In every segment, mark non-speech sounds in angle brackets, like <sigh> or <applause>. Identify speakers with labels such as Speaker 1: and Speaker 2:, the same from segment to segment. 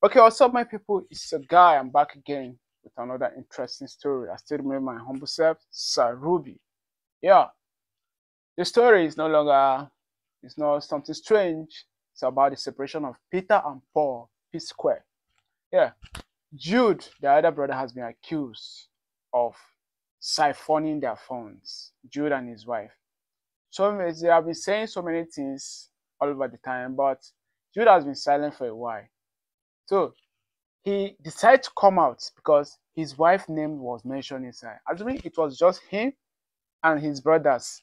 Speaker 1: Okay, what's up, my people? It's a guy. I'm back again with another interesting story. I still remember my humble self, Saruby. Yeah, the story is no longer, it's not something strange. It's about the separation of Peter and Paul, P Square. Yeah, Jude, the other brother, has been accused of siphoning their funds. Jude and his wife. So they have been saying so many things all over the time, but Jude has been silent for a while. So he decided to come out because his wife's name was mentioned inside. Assuming it was just him and his brothers,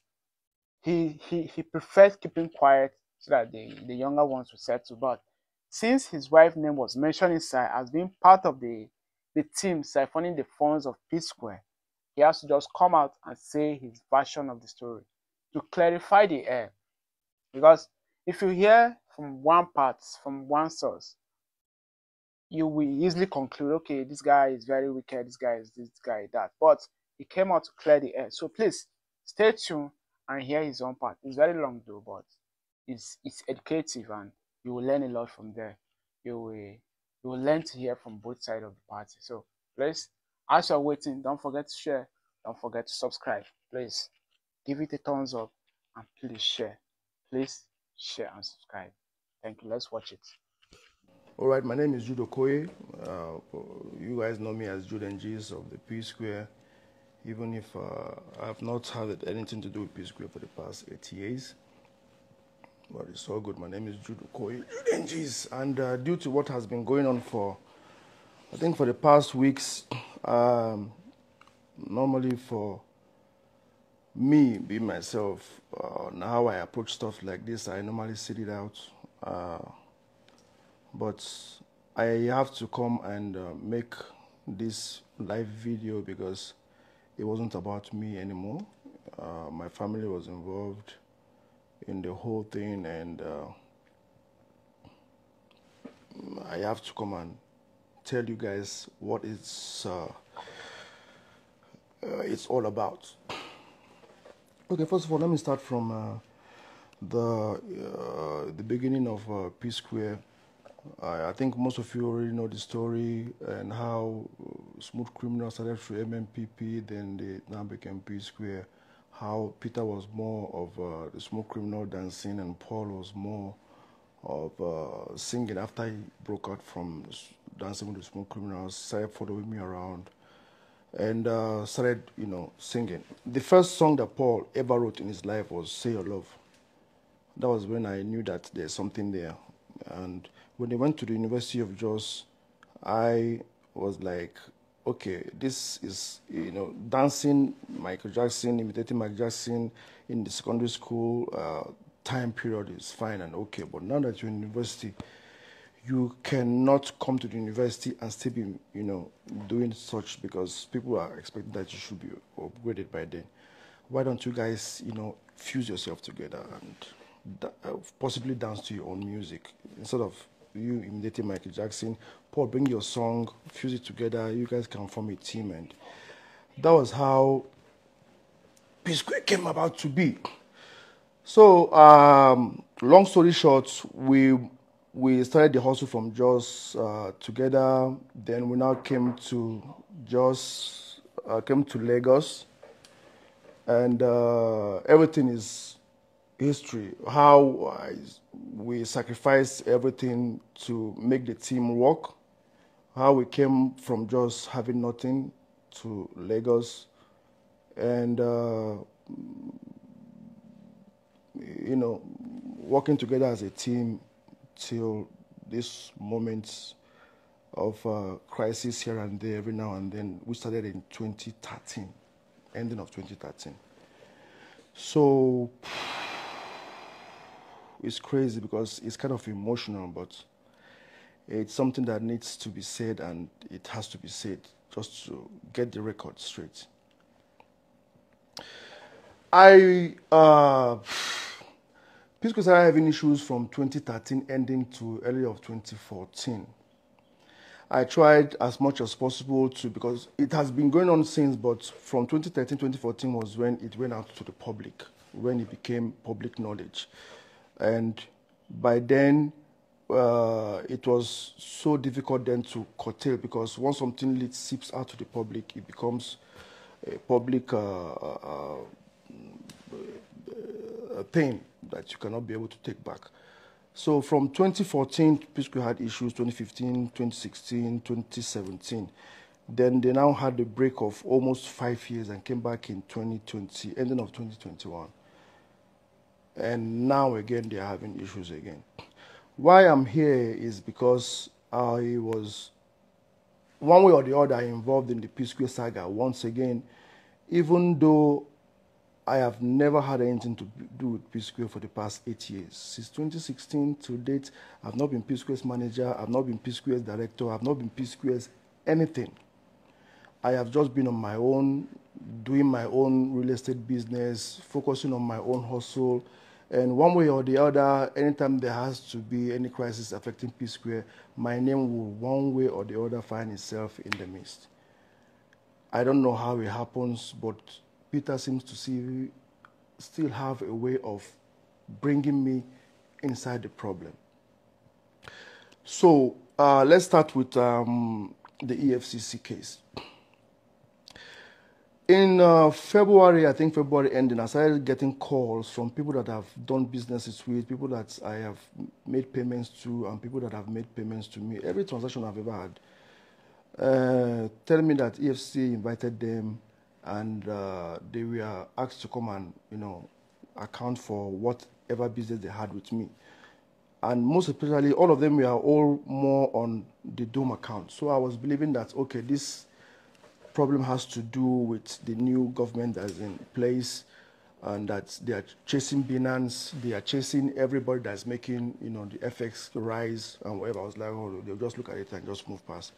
Speaker 1: he he he preferred keeping quiet so that the, the younger ones would settle. But since his wife's name was mentioned inside as being part of the the team siphoning the funds of P Square, he has to just come out and say his version of the story to clarify the air. Because if you hear from one part, from one source, you will easily conclude, okay, this guy is very wicked, this guy is this guy that. But he came out to clear the air. So please stay tuned and hear his own part. It's very long though, but it's it's educative and you will learn a lot from there. You will you will learn to hear from both sides of the party. So please, as you're waiting, don't forget to share, don't forget to subscribe. Please give it a thumbs up and please share. Please share and subscribe. Thank you. Let's watch it.
Speaker 2: All right, my name is Jude Okoye. Uh, you guys know me as Jude Engees of the P Square, even if uh, I have not had anything to do with P Square for the past eight years. But it's all good. My name is Jude Okoye, Jude Engees. And uh, due to what has been going on for, I think for the past weeks, um, normally for me, be myself, uh, how I approach stuff like this, I normally sit it out uh, but I have to come and uh, make this live video because it wasn't about me anymore. Uh, my family was involved in the whole thing, and uh, I have to come and tell you guys what it's uh, uh, it's all about. Okay, first of all, let me start from uh, the the beginning of P Square I, I, think most of you already know the story and how uh, Smooth Criminal started through MMPP, then they now became P Square. How Peter was more of uh, the Smooth Criminal dancing and Paul was more of uh, singing after he broke out from dancing with the Smooth Criminals, started following me around and uh, started, you know, singing. The first song that Paul ever wrote in his life was Say Your Love. That was when I knew that there's something there. And when they went to the University of Jos, I was like, okay, this is, you know, dancing Michael Jackson, imitating Michael Jackson in the secondary school uh, time period is fine and okay. But now that you're in university, you cannot come to the university and still be, you know, doing such because people are expecting that you should be upgraded by then. Why don't you guys, you know, fuse yourself together and uh, possibly dance to your own music instead of you imitating Michael Jackson. Paul, bring your song, fuse it together. You guys can form a team, and that was how P Square came about to be. So, um, long story short, we we started the hustle from Jos uh, together. Then we now came to Jos, uh, came to Lagos, and uh, everything is history, how we sacrificed everything to make the team work, how we came from just having nothing to Lagos, and uh, you know, working together as a team till this moment of uh, crisis here and there every now and then. We started in 2013, ending of 2013. So it's crazy because it's kind of emotional, but it's something that needs to be said and it has to be said just to get the record straight. I uh I having issues from 2013 ending to early of 2014. I tried as much as possible to because it has been going on since, but from 2013 2014 was when it went out to the public, when it became public knowledge and by then uh, it was so difficult then to curtail because once something leaks, seeps out to the public, it becomes a public uh, uh, uh thing that you cannot be able to take back. So from 2014, P had issues, 2015, 2016, 2017. Then they now had a break of almost five years and came back in 2020, ending of 2021. And now again, they are having issues again. Why I'm here is because I was, one way or the other, involved in the P Square saga once again, even though I have never had anything to do with P Square for the past eight years. Since 2016 to date, I've not been P Square's manager, I've not been P Square's director, I've not been P Square's anything. I have just been on my own, doing my own real estate business, focusing on my own hustle. And one way or the other, anytime there has to be any crisis affecting P Square, my name will one way or the other find itself in the midst. I don't know how it happens, but Peter seems to see, still have a way of bringing me inside the problem. So uh, let's start with um, the EFCC case. In uh, February, I think February ending, I started getting calls from people that I've done businesses with, people that I have made payments to, and people that have made payments to me. Every transaction I've ever had, uh, telling me that EFCC invited them and uh, they were asked to come and, you know, account for whatever business they had with me. And most especially, all of them were all more on the dom account. So I was believing that, okay, this problem has to do with the new government that's in place and that they are chasing Binance, they are chasing everybody that's making, you know, the FX rise and whatever. I was like, oh, they'll just look at it and just move past.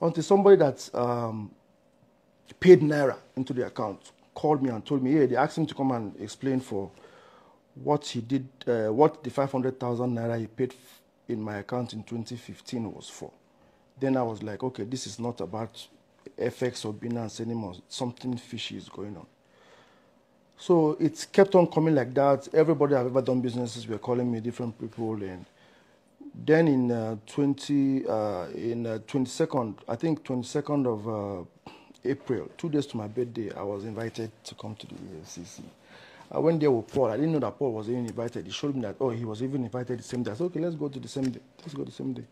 Speaker 2: Until somebody that um, paid Naira into the account called me and told me, hey, they asked him to come and explain for what he did, uh, what the 500,000 Naira he paid in my account in 2015 was for. Then I was like, okay, this is not about FX or Binance anymore. Something fishy is going on. So it's kept on coming like that. Everybody I've ever done businesses were calling me different people. And then in uh, 20, uh, in uh, 22nd, I think 22nd of uh, April, two days to my birthday, I was invited to come to the EFCC. I went there with Paul. I didn't know that Paul was even invited. He showed me that, oh, he was even invited the same day. I said, okay, let's go to the same day. Let's go the same day.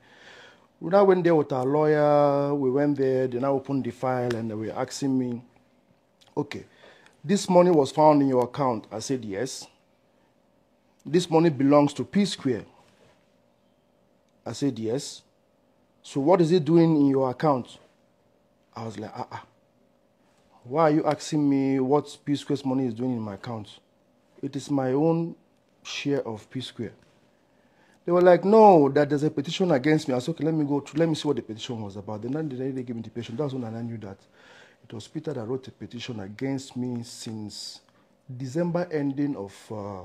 Speaker 2: We now went there with our lawyer. We went there. They now opened the file and they were asking me, okay, this money was found in your account. I said, yes. This money belongs to P Square. I said, yes. So what is it doing in your account? I was like, ah, uh-uh. Why are you asking me what P Square's money is doing in my account? It is my own share of P Square. They were like, no, that there's a petition against me. I said, okay, let me go to, let me see what the petition was about. Then they, they gave me the petition. That's when I knew that it was Peter that wrote a petition against me since December ending of uh,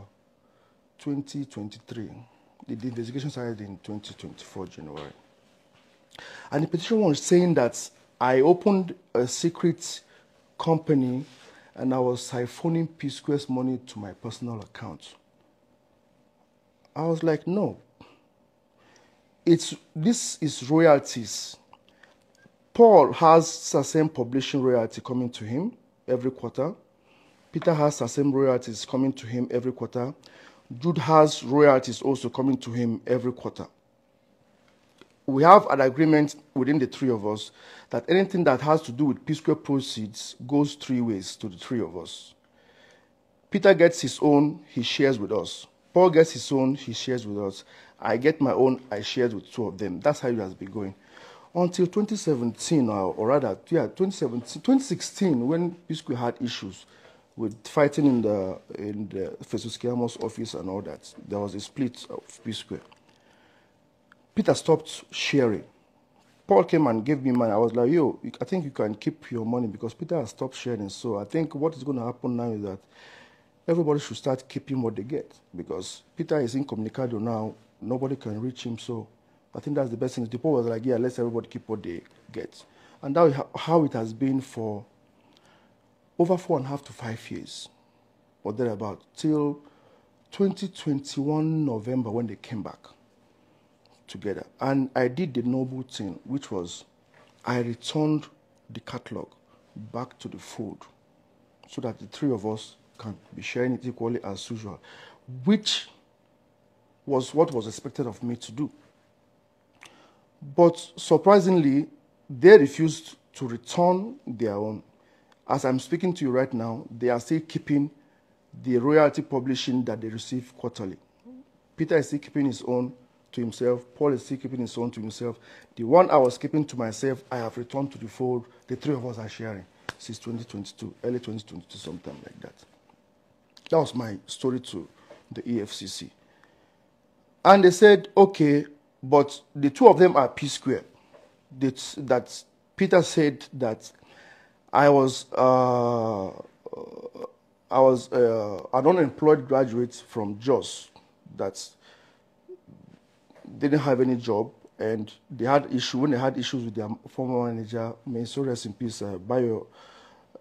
Speaker 2: 2023. The, the investigation started in 2024 January. And the petition was saying that I opened a secret company and I was siphoning P Square's money to my personal account. I was like, no, it's this is royalties. Paul has the same publishing royalty coming to him every quarter. Peter has the same royalties coming to him every quarter. Jude has royalties also coming to him every quarter. We have an agreement within the three of us that anything that has to do with P Square proceeds goes three ways to the three of us. Peter gets his own, he shares with us. Paul gets his own, he shares with us. I get my own, I shared with two of them. That's how it has been going. Until 2017, or, rather, yeah, 2017, 2016, when P had issues with fighting in the in the Festus Keyamo office and all that, there was a split of P Peter stopped sharing. Paul came and gave me money. I was like, yo, I think you can keep your money because Peter has stopped sharing. So I think what is going to happen now is that everybody should start keeping what they get because Peter is incommunicado now nobody can reach him. So I think that's the best thing. The Pope was like, yeah, let's everybody keep what they get. And that how it has been for over four and a half to five years, or thereabout, till 2021 November when they came back. together. And I did the noble thing, which was I returned the catalog back to the fold so that the three of us can be sharing it equally as usual, which was what was expected of me to do. But surprisingly, they refused to return their own. As I'm speaking to you right now, they are still keeping the royalty publishing that they receive quarterly. Peter is still keeping his own to himself. Paul is still keeping his own to himself. The one I was keeping to myself, I have returned to the fold. The three of us are sharing since 2022, early 2022, sometime like that. That was my story to the EFCC. And they said, okay, but the two of them are P square. That, Peter said that I was uh, I was uh, an unemployed graduate from Jos that didn't have any job and they had issue when they had issues with their former manager, may rest in peace, uh, Bio,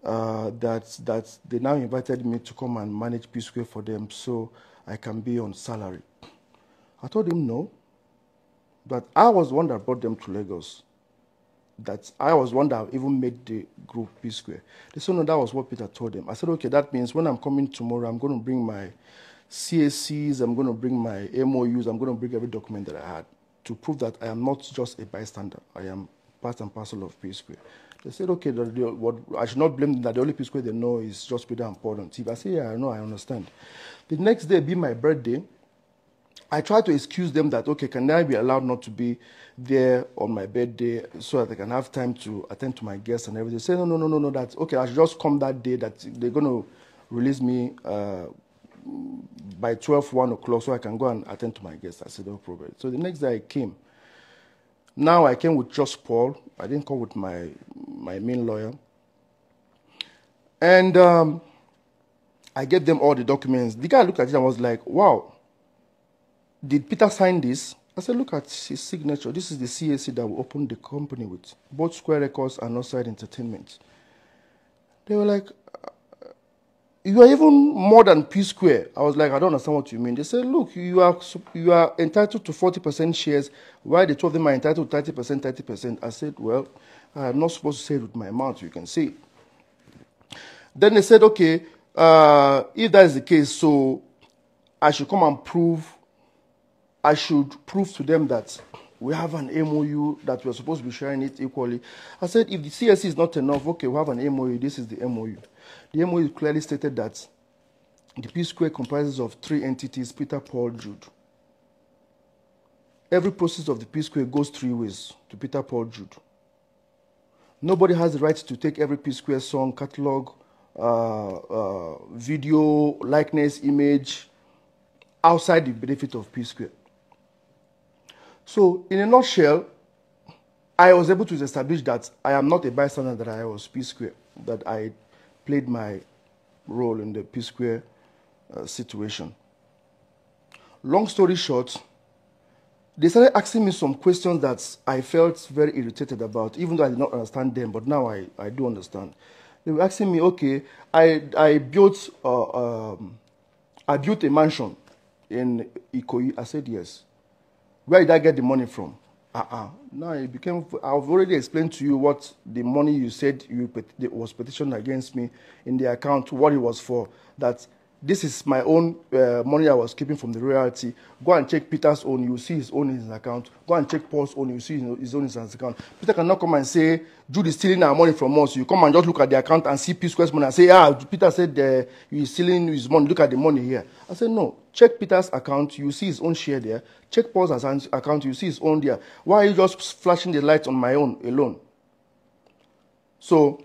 Speaker 2: uh, that that they now invited me to come and manage P Square for them so I can be on salary. I told him no, that I was the one that brought them to Lagos. That I was the one that even made the group P Square. They said no, that was what Peter told them. I said okay, that means when I'm coming tomorrow, I'm going to bring my CACs, I'm going to bring my MOUs, I'm going to bring every document that I had to prove that I am not just a bystander. I am part and parcel of P Square. They said, okay, the, the, what, I should not blame them that the only P Square they know is just Peter and Paul on. I said, yeah, I know, I understand. The next day being my birthday, I tried to excuse them that, okay, can I be allowed not to be there on my birthday so that I can have time to attend to my guests and everything? They said, no, no, no, no, no, that's okay, I should just come that day that they're going to release me uh, by 12, 1 o'clock so I can go and attend to my guests. I said, no problem. So the next day I came. Now I came with just Paul. I didn't come with my, my main lawyer. And um, I gave them all the documents. The guy looked at it and was like, wow, did Peter sign this? I said, look at his signature. This is the CAC that we opened the company with, both Square Records and Outside Entertainment. They were like, you are even more than P square. I was like, I don't understand what you mean. They said, look, you are you are entitled to 40% shares, Why the two of them are entitled to 30%, 30%. I said, well, I'm not supposed to say it with my mouth. You can see. Then they said, okay, uh, if that is the case, so I should come and prove, I should prove to them that we have an MOU that we're supposed to be sharing it equally. I said, if the CAC is not enough, okay, we have an MOU, this is the MOU. The MOU clearly stated that the P Square comprises of three entities, Peter, Paul, Jude. Every process of the P Square goes three ways to Peter, Paul, Jude. Nobody has the right to take every P Square song, catalog, uh, uh, video, likeness, image outside the benefit of P Square. So, in a nutshell, I was able to establish that I am not a bystander, that I was P Square, that I played my role in the P Square uh, situation. Long story short, they started asking me some questions that I felt very irritated about, even though I did not understand them, but now I, I do understand. They were asking me, okay, I, I built uh, um, I built a mansion in Ikoyi. I said yes. Where did I get the money from? Uh-uh. Now it became. I've already explained to you what the money you said you was petitioned against me in the account, what it was for. That this is my own uh, money I was keeping from the royalty. Go and check Peter's own. You see his own in his account. Go and check Paul's own. You see his own in his account. Peter cannot come and say Jude is stealing our money from us. You come and just look at the account and see P Square's money and say, ah, Peter said uh, he's stealing his money. Look at the money here. I said no. Check Peter's account. You see his own share there. Check Paul's account. You see his own there. Why are you just flashing the light on my own alone? So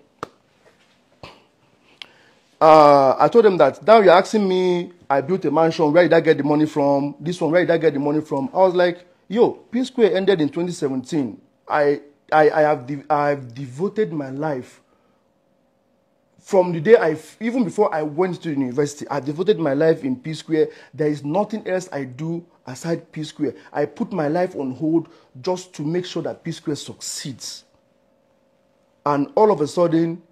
Speaker 2: uh, I told them that now you're asking me, I built a mansion, where did I get the money from? This one, where did I get the money from? I was like, yo, P Square ended in 2017. I, I, I have de- I've devoted my life from the day I, even before I went to university, I devoted my life in P Square. There is nothing else I do aside P Square. I put my life on hold just to make sure that P Square succeeds. And all of a sudden,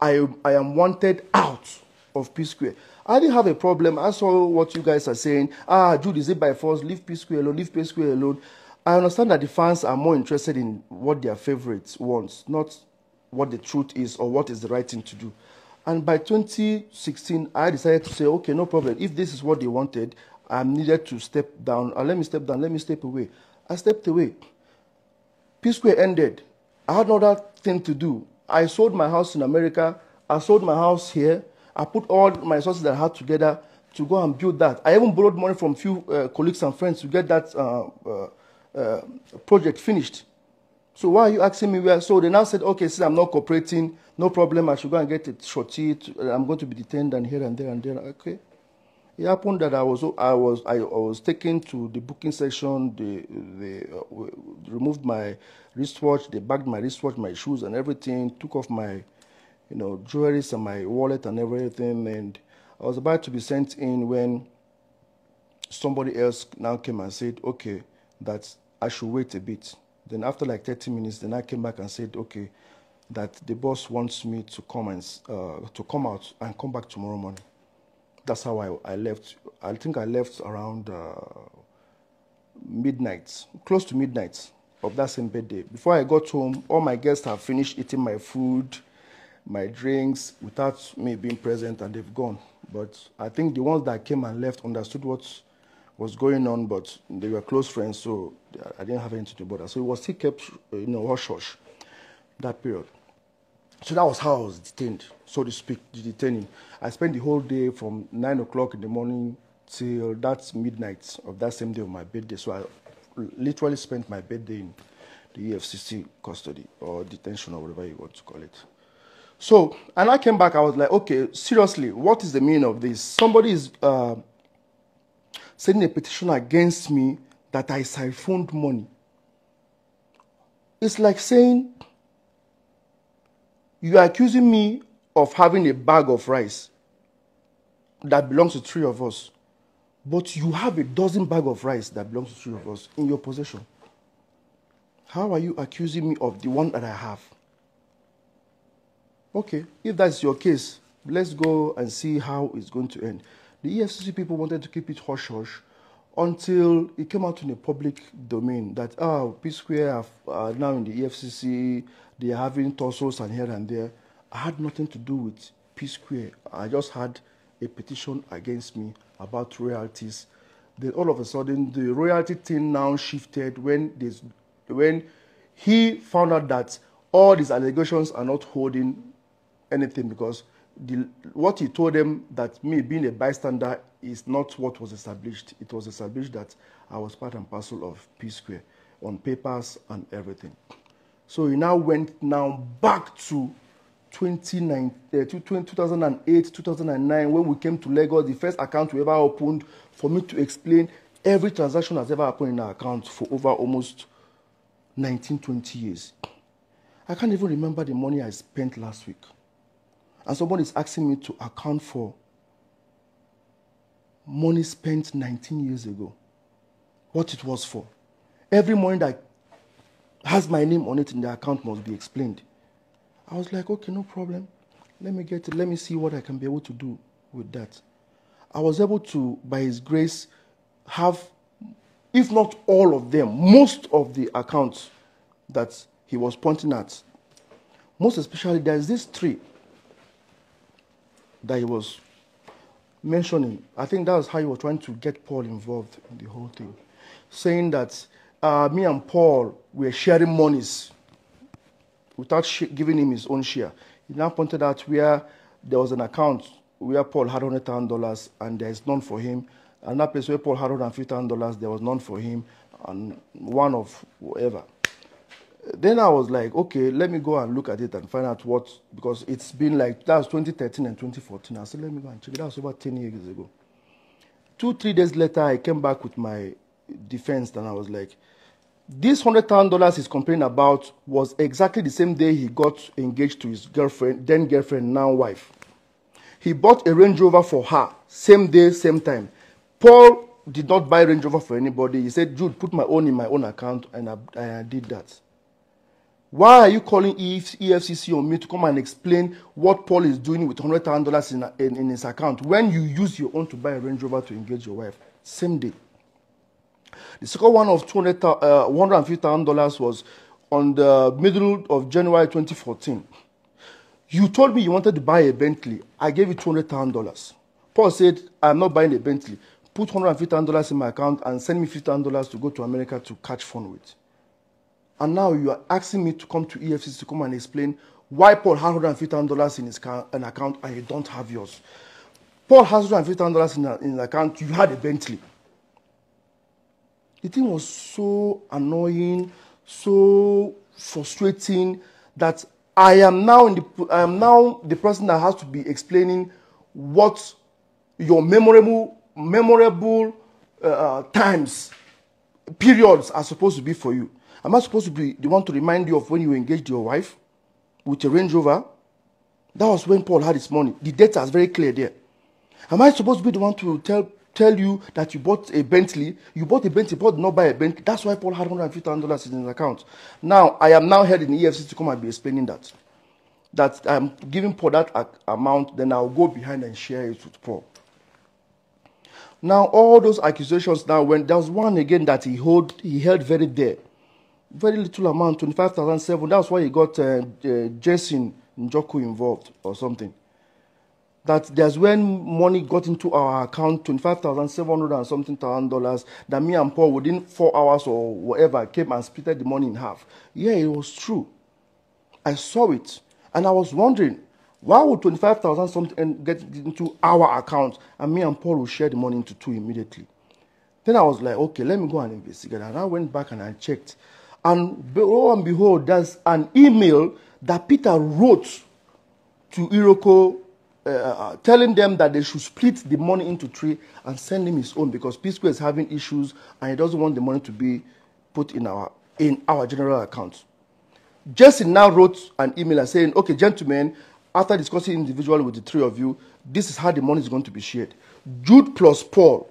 Speaker 2: I, I am wanted out of P Square. I didn't have a problem. I saw what you guys are saying. Ah, Jude, is it by force? Leave P Square alone. Leave P Square alone. I understand that the fans are more interested in what their favorites wants, not what the truth is or what is the right thing to do. And by 2016, I decided to say, okay, no problem. If this is what they wanted, I needed to step down. Uh, let me step down. Let me step away. I stepped away. P Square ended. I had another thing to do. I sold my house in America. I sold my house here. I put all my resources that I had together to go and build that. I even borrowed money from a few uh, colleagues and friends to get that uh, uh, uh project finished. So why are you asking me where? So they now said, okay, since I'm not cooperating, no problem. I should go and get a shorty. I'm going to be detained and here and there and there. Okay. It happened that I was I was I, was taken to the booking section. They they uh, removed my wristwatch. They bagged my wristwatch, my shoes, and everything. Took off my, you know, jewelry and my wallet and everything. And I was about to be sent in when somebody else now came and said, okay, that I should wait a bit. Then after like 30 minutes, then I came back and said, okay, that the boss wants me to come and uh, to come out and come back tomorrow morning. That's how I, I left. I think I left around uh, midnight, close to midnight of that same birthday. Before I got home, all my guests have finished eating my food, my drinks, without me being present, and they've gone. But I think the ones that came and left understood what was going on, but they were close friends, so I didn't have anything to bother. So it was still kept, you know, hush hush that period. So that was how I was detained, so to speak, detaining. I spent the whole day from 9 o'clock in the morning till that midnight of that same day of my birthday. So I literally spent my birthday in the EFCC custody or detention or whatever you want to call it. So, and I came back, I was like, okay, seriously, what is the meaning of this? Somebody is uh, sending a petition against me that I siphoned money. It's like saying, you are accusing me of having a bag of rice that belongs to three of us, but you have a dozen bag of rice that belongs to three of us in your possession. How are you accusing me of the one that I have? Okay, if that's your case, let's go and see how it's going to end. The EFCC people wanted to keep it hush hush until it came out in the public domain that, oh, P Square are now in the EFCC, they are having tussles and here and there. I had nothing to do with P Square. I just had a petition against me about royalties. Then all of a sudden, the royalty thing now shifted when, this, when he found out that all these allegations are not holding anything because the, what he told them that me being a bystander is not what was established. It was established that I was part and parcel of P Square on papers and everything. So he now went now back to 2009, uh, 2008, 2009 when we came to Lagos. The first account we ever opened for me to explain every transaction that's ever happened in our account for over almost 19, 20 years. I can't even remember the money I spent last week and someone is asking me to account for money spent 19 years ago, what it was for. Every money that has my name on it in the account must be explained. I was like, okay, no problem. Let me get it. Let me see what I can be able to do with that. I was able to, by His grace, have, if not all of them, most of the accounts that He was pointing at. Most especially, there's this tree that he was mentioning. I think that was how he was trying to get Paul involved in the whole thing, saying that uh, me and Paul were sharing monies without sh- giving him his own share. He now pointed out where there was an account where Paul had $100,000 and there is none for him. Another place where Paul had $150,000, there was none for him, and one of whatever then I was like, okay, let me go and look at it and find out what, because it's been like, that was 2013 and 2014. I said, let me go and check it. That was over 10 years ago. Two, three days later, I came back with my defense and I was like, this $100,000 he's complaining about was exactly the same day he got engaged to his girlfriend, then girlfriend, now wife. He bought a Range Rover for her, same day, same time. Paul did not buy Range Rover for anybody. He said, Jude, put my own in my own account, and I, I did that. Why are you calling EFCC on me to come and explain what Paul is doing with $100,000 in, in, in his account when you use your own to buy a Range Rover to engage your wife? Same day. The second one of $200, uh, $150,000 was on the middle of January 2014. You told me you wanted to buy a Bentley. I gave you $200,000. Paul said, I'm not buying a Bentley. Put $150,000 in my account and send me $50,000 to go to America to catch fun with. And now you are asking me to come to EFCC to come and explain why Paul has $150,000 in his an account and you don't have yours. Paul has $150,000 in, in an account, you had a Bentley. The thing was so annoying, so frustrating that I am now in the I am now the person that has to be explaining what your memorable memorable uh, times periods are supposed to be for you. Am I supposed to be the one to remind you of when you engaged your wife with a Range Rover? That was when Paul had his money. The data is very clear there. Am I supposed to be the one to tell tell you that you bought a Bentley? You bought a Bentley, Paul not buy a Bentley. That's why Paul had $150,000 in his account. Now, I am now heading the EFCC to come and be explaining that. That I'm giving Paul that amount, then I'll go behind and share it with Paul. Now, all those accusations now, when there was one again that he held, he held very dear, very little amount, 25,007. That's why he got uh, uh, Jason Njoku involved or something that there's when money got into our account, 25,700 and something thousand dollars, that me and Paul within four hours or whatever came and split the money in half. Yeah, it was true. I saw it. And I was wondering, why would 25,000 something get into our account and me and Paul will share the money into two immediately? Then I was like, okay, let me go and investigate. And I went back and I checked. And lo and behold, there's an email that Peter wrote to Iroko uh, uh, telling them that they should split the money into three and send him his own because P Square is having issues and he doesn't want the money to be put in our in our general account. Jesse now wrote an email saying, "Okay, gentlemen, after discussing individually with the three of you, this is how the money is going to be shared. Jude plus Paul,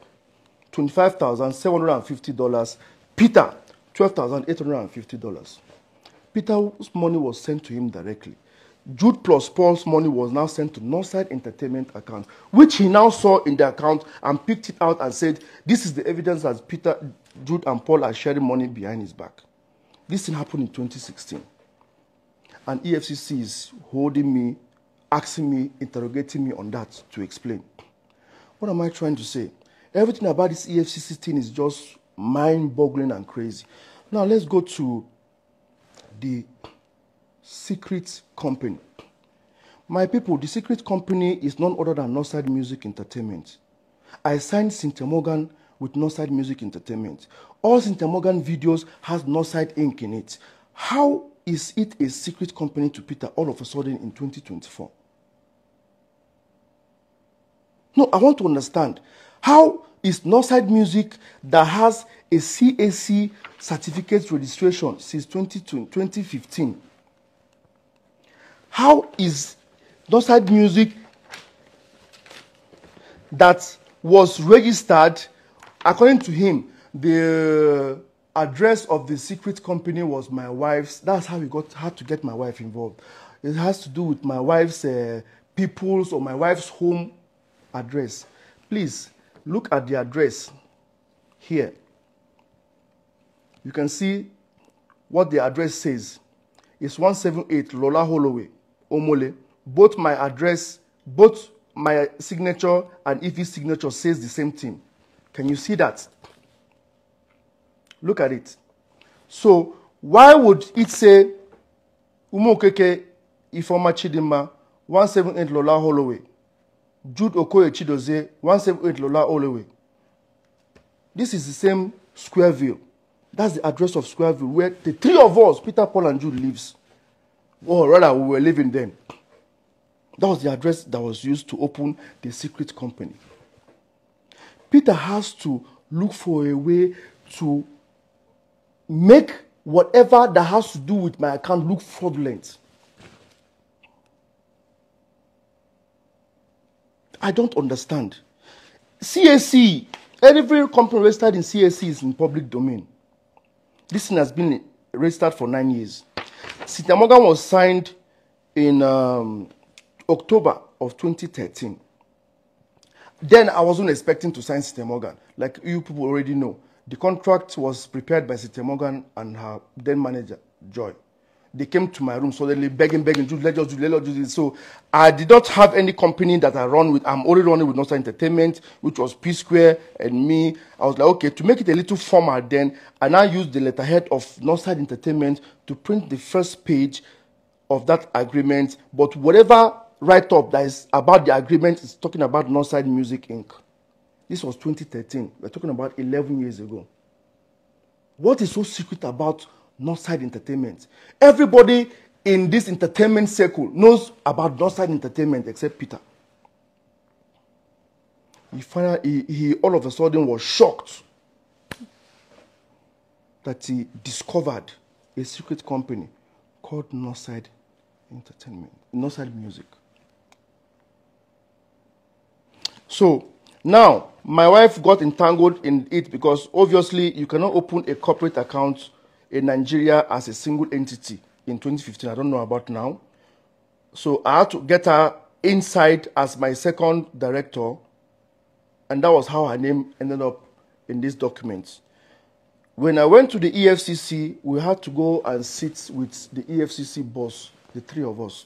Speaker 2: twenty-five thousand seven hundred and fifty dollars. Peter, twelve thousand eight hundred and fifty dollars. Peter's money was sent to him directly." Jude plus Paul's money was now sent to Northside Entertainment account, which he now saw in the account and picked it out and said, This is the evidence that Peter, Jude, and Paul are sharing money behind his back. This thing happened in 2016. And EFCC is holding me, asking me, interrogating me on that to explain. What am I trying to say? Everything about this EFCC thing is just mind boggling and crazy. Now let's go to the secret company. My people, the secret company is none other than Northside Music Entertainment. I signed Cynthia Morgan with Northside Music Entertainment. All Cynthia Morgan videos has Northside Inc. in it. How is it a secret company to Peter all of a sudden in 2024? No, I want to understand. How is Northside Music that has a CAC certificate registration since 2015 how is Northside Music that was registered, according to him, the address of the secret company was my wife's. That's how we got had to get my wife involved. It has to do with my wife's uh, people's or my wife's home address. Please look at the address here. You can see what the address says. It's 178 Lola Holloway. Omole, both my address, both my signature and Ife's signature says the same thing. Can you see that? Look at it. So why would it say Umokeke Ifoma Chidima 178 Lola Holloway, Jude Okoye Chidozie 178 Lola Holloway? This is the same Squareville. That's the address of Squareville where the three of us, Peter, Paul, and Jude, lives or rather we were living then. That was the address that was used to open the secret company. Peter has to look for a way to make whatever that has to do with my account look fraudulent. I don't understand. CAC, every company registered in CAC is in public domain. This thing has been registered for nine years. Cynthia Morgan was signed in um, October of 2013. Then I wasn't expecting to sign Cynthia Morgan. Like you people already know. The contract was prepared by Cynthia Morgan and her then manager, Joy. They came to my room suddenly begging, begging, Jude, let us do, let us do this. So I did not have any company that I run with. I'm only running with Nostar Entertainment, which was P Square and me. I was like, okay, to make it a little formal, then I now used the letterhead of Nostar Entertainment to print the first page of that agreement. But whatever write up that is about the agreement is talking about Northside Music Inc. This was 2013. We're talking about 11 years ago. What is so secret about Northside Entertainment? Everybody in this entertainment circle knows about Northside Entertainment except Peter. He, finally, he, he all of a sudden was shocked that he discovered a secret company called Northside Entertainment, Northside Music. So now my wife got entangled in it because obviously you cannot open a corporate account in Nigeria as a single entity in 2015. I don't know about now. So I had to get her inside as my second director, and that was how her name ended up in this document. When I went to the EFCC, we had to go and sit with the EFCC boss, the three of us.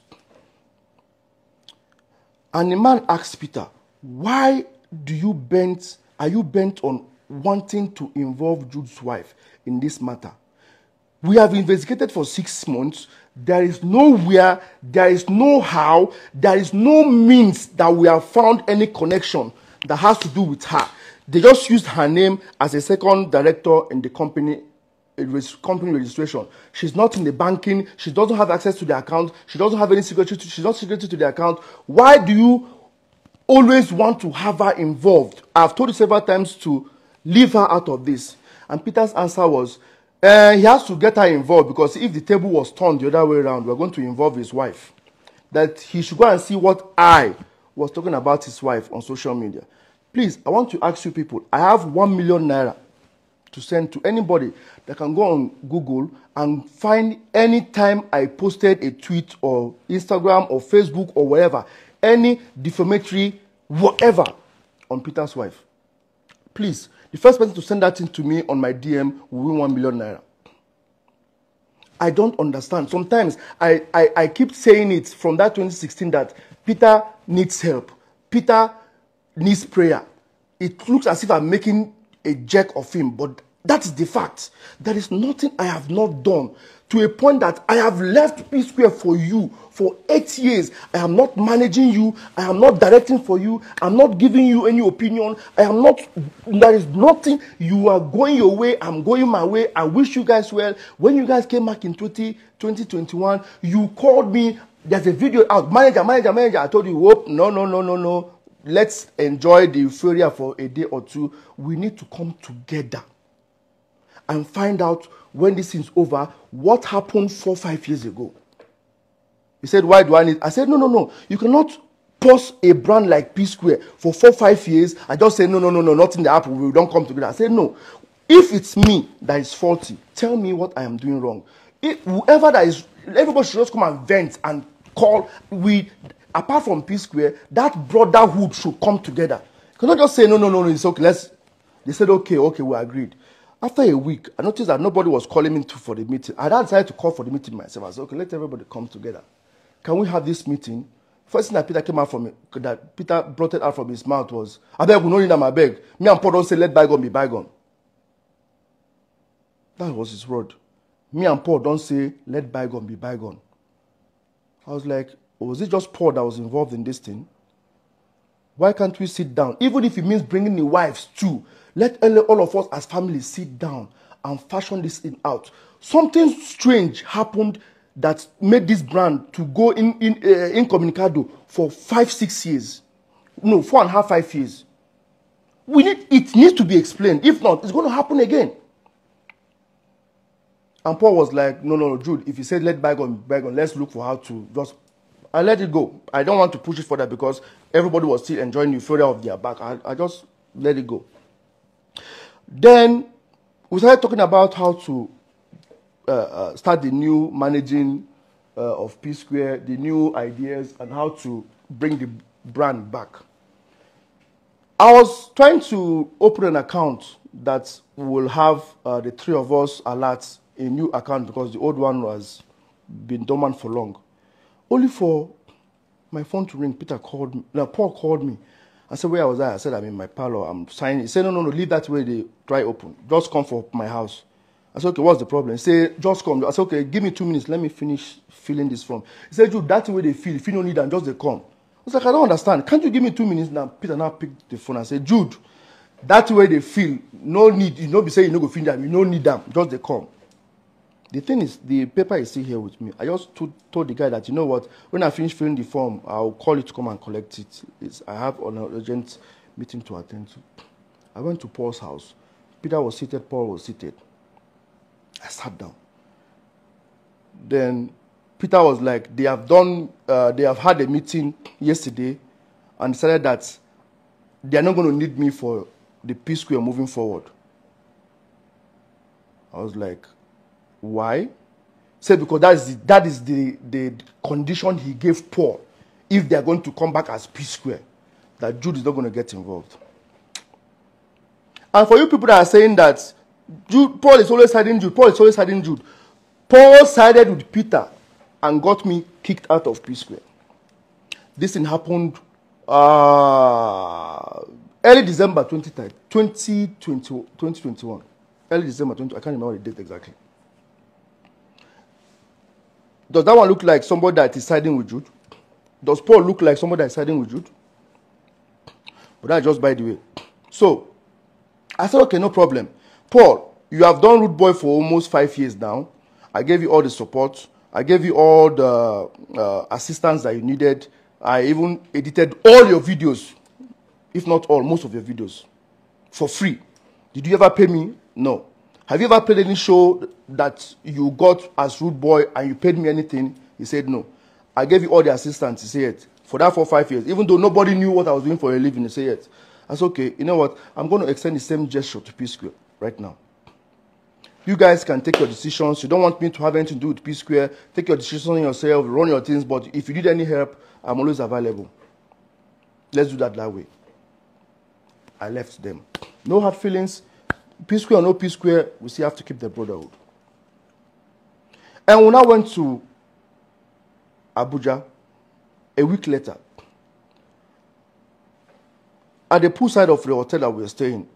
Speaker 2: And the man asked Peter, why do you bent are you bent on wanting to involve Jude's wife in this matter? We have investigated for six months. There is nowhere, there is no how, there is no means that we have found any connection that has to do with her. They just used her name as a second director in the company company registration. She's not in the banking. She doesn't have access to the account. She doesn't have any security. She's not security to the account. Why do you always want to have her involved. I've told you several times to leave her out of this. And Peter's answer was, uh, he has to get her involved because if the table was turned the other way around, we're going to involve his wife. That he should go and see what I was talking about his wife on social media. Please, I want to ask you people, I have one million naira to send to anybody that can go on Google and find any time I posted a tweet or Instagram or Facebook or whatever any defamatory whatever on Peter's wife. Please, the first person to send that in to me on my DM will win one million naira. I don't understand. Sometimes I, I, I keep saying it from that 2016 that Peter needs help. Peter needs prayer. It looks as if I'm making a jerk of him, but that is the fact. There is nothing I have not done to a point that I have left P Square for you for eight years. I am not managing you. I am not directing for you. I'm not giving you any opinion. I am not, there is nothing. You are going your way. I'm going my way. I wish you guys well. When you guys came back in 20, 2021, you called me. There's a video out. Manager, manager, manager. I told you, whoop, no, no, no, no, no. Let's enjoy the euphoria for a day or two. We need to come together and find out when this is over what happened four, five years ago. He said, Why do I need? I said, No, no, no. You cannot pause a brand like P Square for four, five years and just say, No, no, no, no, nothing happened. We don't come together. I said, No. If it's me that is faulty, tell me what I am doing wrong. If, whoever that is, everybody should just come and vent and call. We, apart from P Square, that brotherhood should come together. You cannot just say, No, no, no, no, it's okay. Let's. They said, Okay, okay, we agreed. After a week, I noticed that nobody was calling me to, for the meeting. I decided to call for the meeting myself. I said, okay, let everybody come together. Can we have this meeting? First thing that Peter came out from that Peter brought it out from his mouth was, I beg, we know you, I beg. Me and Paul don't say, let bygone be bygone. That was his word. Me and Paul don't say, let bygone be bygone. I was like, was it just Paul that was involved in this thing? Why can't we sit down? Even if it means bringing the wives too. Let all of us as families sit down and fashion this thing out. Something strange happened that made this brand to go in in uh, incommunicado for five six years. No four and a half five years. We need it needs to be explained. If not it's going to happen again. And paul was like no no no jude if you said let bygone bygone let's look for how to just i let it go. I don't want to push it further because everybody was still enjoying the euphoria of their back. I, I just let it go then we started talking about how to uh, uh, start the new managing uh, of P Square, the new ideas, and how to bring the brand back. I was trying to open an account that we'll have uh, the three of us alert a new account because the old one was been dormant for long. Only for my phone to ring, Peter called me, no, Paul called me. I said, where was I? I said, I'm in my parlor, I'm signing. He said, no, no, no, leave that way, they try open. Just come for my house. I said, okay, what's the problem? He said, just come. I said, okay, give me two minutes, let me finish filling this form. He said, Jude, that's the way they feel. If you don't need them, just they come. I was like, I don't understand. Can't you give me two minutes? Now, Peter now picked the phone and said, Jude, that's the way they feel. No need, you know, be saying you know go finish them. You don't need them, just they come. The thing is, the paper is still here with me. I just told, told the guy that, you know what, when I finish filling the form, I'll call you to come and collect it. It's, I have an urgent meeting to attend to. I went to Paul's house. Peter was seated, Paul was seated. I sat down. Then Peter was like, they have done, uh, they have had a meeting yesterday and decided that they are not going to need me for the P square moving forward. I was like, why? Said because that is the, that is the, the condition he gave Paul if they are going to come back as P square, that Jude is not going to get involved. And for you people that are saying that Jude, Paul is always siding Jude, Paul is always siding Jude, Paul sided with Peter and got me kicked out of P Square. This thing happened uh, early December 2020, 2021. Early December 20, I can't remember the date exactly. Does that one look like somebody that is siding with Jude? Does Paul look like somebody that is siding with Jude? But that's just by the way. So, I said, okay, no problem. Paul, you have done Rude Boy for almost five years now. I gave you all the support. I gave you all the uh, assistance that you needed. I even edited all your videos, if not all, most of your videos, for free. Did you ever pay me? No. Have you ever played any show that you got as Root Boy and you paid me anything? He said no. I gave you all the assistance. He said for that for five years, even though nobody knew what I was doing for a living. He said said okay. You know what? I'm going to extend the same gesture to P Square right now. You guys can take your decisions. You don't want me to have anything to do with P Square. Take your decisions yourself, run your things. But if you need any help, I'm always available. Let's do that that way. I left them. No hard feelings. P Square or no P Square, we still have to keep the brotherhood. And when I went to Abuja a week later, at the poolside of the hotel that we were staying,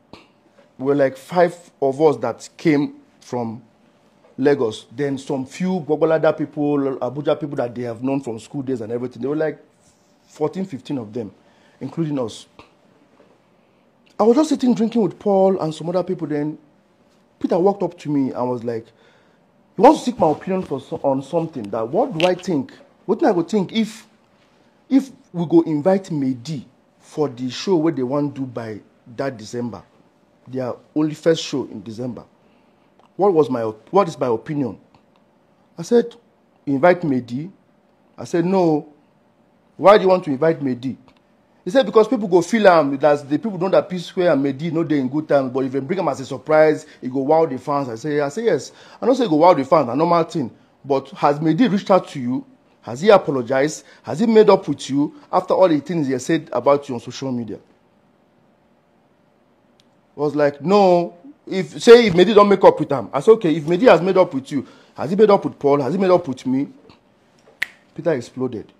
Speaker 2: were like five of us that came from Lagos. Then some few Gogolada people, Abuja people that they have known from school days and everything. They were like 14, 15 of them, including us. I was just sitting drinking with Paul and some other people. Then Peter walked up to me and was like, "He wants to seek my opinion for on something. That what do I think? What do I go think if if we go invite Mehdi for the show where they want to do by that December, their only first show in December? What was my what is my opinion? I said, invite Mehdi. I said, no. Why do you want to invite Mehdi? He said because people go feel am um, that the people know that P Square and Mehdi no dey in good time but if they bring am as a surprise e go wow the fans. I say I say yes. I know say e go wow the fans na normal thing but has Mehdi reached out to you? Has he apologized? Has he made up with you after all the things he said about you on social media? I was like, no. If say if Mehdi don't make up with him, I said okay. If Mehdi has made up with you, has he made up with Paul? Has he made up with me? Peter exploded.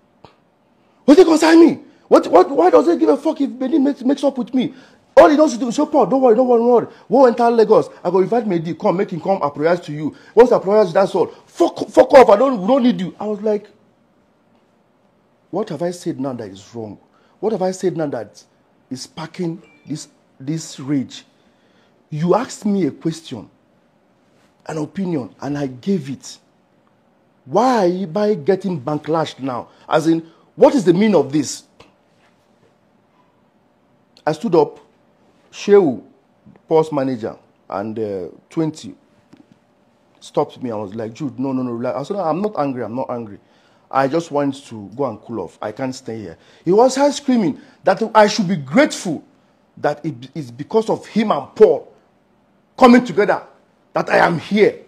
Speaker 2: They concern me? What, what, why does it give a fuck if Mehdi makes, makes up with me? All he does is to say, Paul, don't worry, don't worry, don't worry. Go enter Lagos. I go invite Mehdi, come, make him come apologize to you. Once apologize, that's all. Fuck, fuck off, I don't, don't need you. I was like, what have I said now that is wrong? What have I said now that is sparking this, this rage? You asked me a question, an opinion, and I gave it. Why am I getting backlashed now? As in, what is the meaning of this? I stood up, Shehu, post manager, and uh, 20 stopped me. I was like, Jude, no, no, no. I said, I'm not angry. I'm not angry. I just want to go and cool off. I can't stay here. He was here screaming that I should be grateful that it is because of him and Paul coming together that I am here.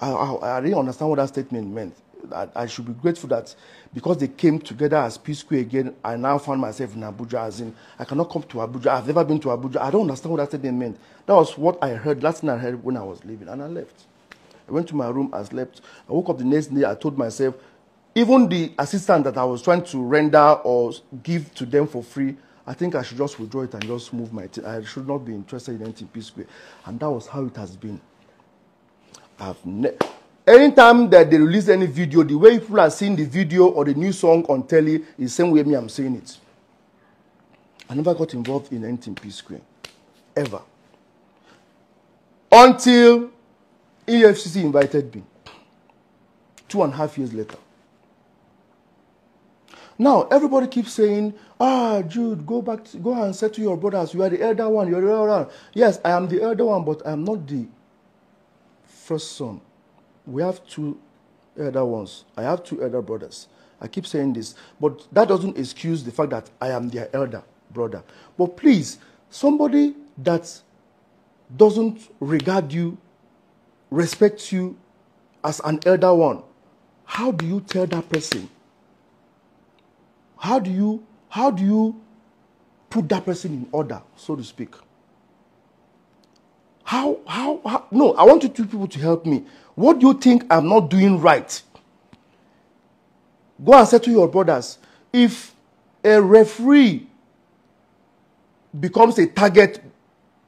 Speaker 2: I, I, I didn't understand what that statement meant. I, I should be grateful that because they came together as P Square again, I now found myself in Abuja. As in, I cannot come to Abuja. I've never been to Abuja. I don't understand what that statement meant. That was what I heard, last thing I heard when I was leaving, and I left. I went to my room, I slept. I woke up the next day, I told myself, even the assistant that I was trying to render or give to them for free, I think I should just withdraw it and just move my. T- I should not be interested in anything P Square, and that was how it has been. I've ne- anytime that they release any video, the way people are seeing the video or the new song on telly is the same way me I'm saying it. I never got involved in anything P Square, ever, until EFCC invited me. Two and a half years later. Now everybody keeps saying, "Ah, Jude, go back, to, go and say to your brothers, you are the elder one. You are the elder one." Yes, I am the elder one, but I am not the first son. We have two elder ones. I have two elder brothers. I keep saying this, but that doesn't excuse the fact that I am their elder brother. But please, somebody that doesn't regard you, respect you as an elder one, how do you tell that person? How do you how do you put that person in order, so to speak? How, how, how, no, I want you two people to help me. What do you think I'm not doing right? Go and say to your brothers, if a referee becomes a target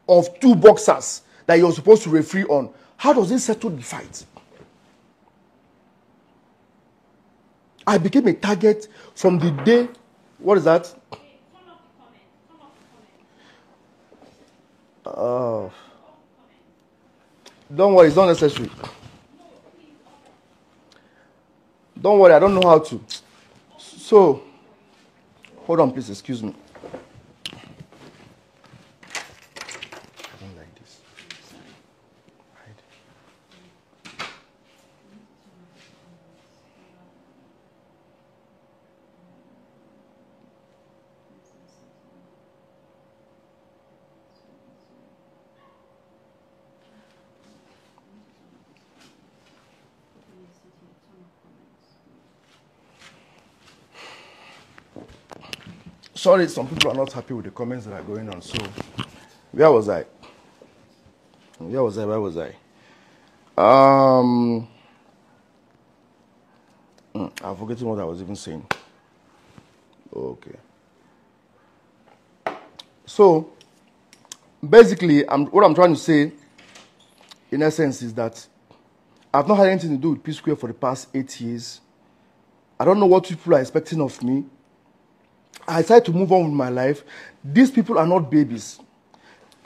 Speaker 2: of two boxers that you're supposed to referee on, how does it settle the fight? I became a target from the day. What is that? Oh. Don't worry, it's not necessary. Don't worry, I don't know how to. So, hold on, please, excuse me. I don't like this. Hide. Sorry, some people are not happy with the comments that are going on. So, where was I? Where was I? Where was I? Um, mm, I'm forgetting what I was even saying. Okay. So, basically, I'm, what I'm trying to say, in essence, is that I've not had anything to do with P Square for the past eight years. I don't know what people are expecting of me. I decided to move on with my life. These people are not babies.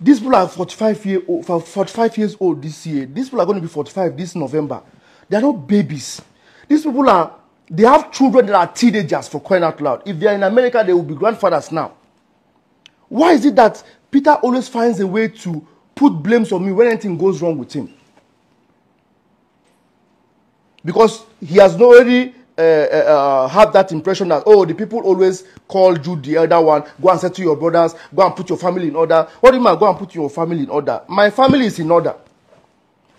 Speaker 2: These people are 45, year old, 45 years old this year. These people are going to be 45 this November. They are not babies. These people are, they have children that are teenagers for crying out loud. If they are in America, they will be grandfathers now. Why is it that Peter always finds a way to put blames on me when anything goes wrong with him? Because he has already uh, uh, have that impression that oh the people always call you the elder one go and to your brothers go and put your family in order. What do you mean go and put your family in order? My family is in order.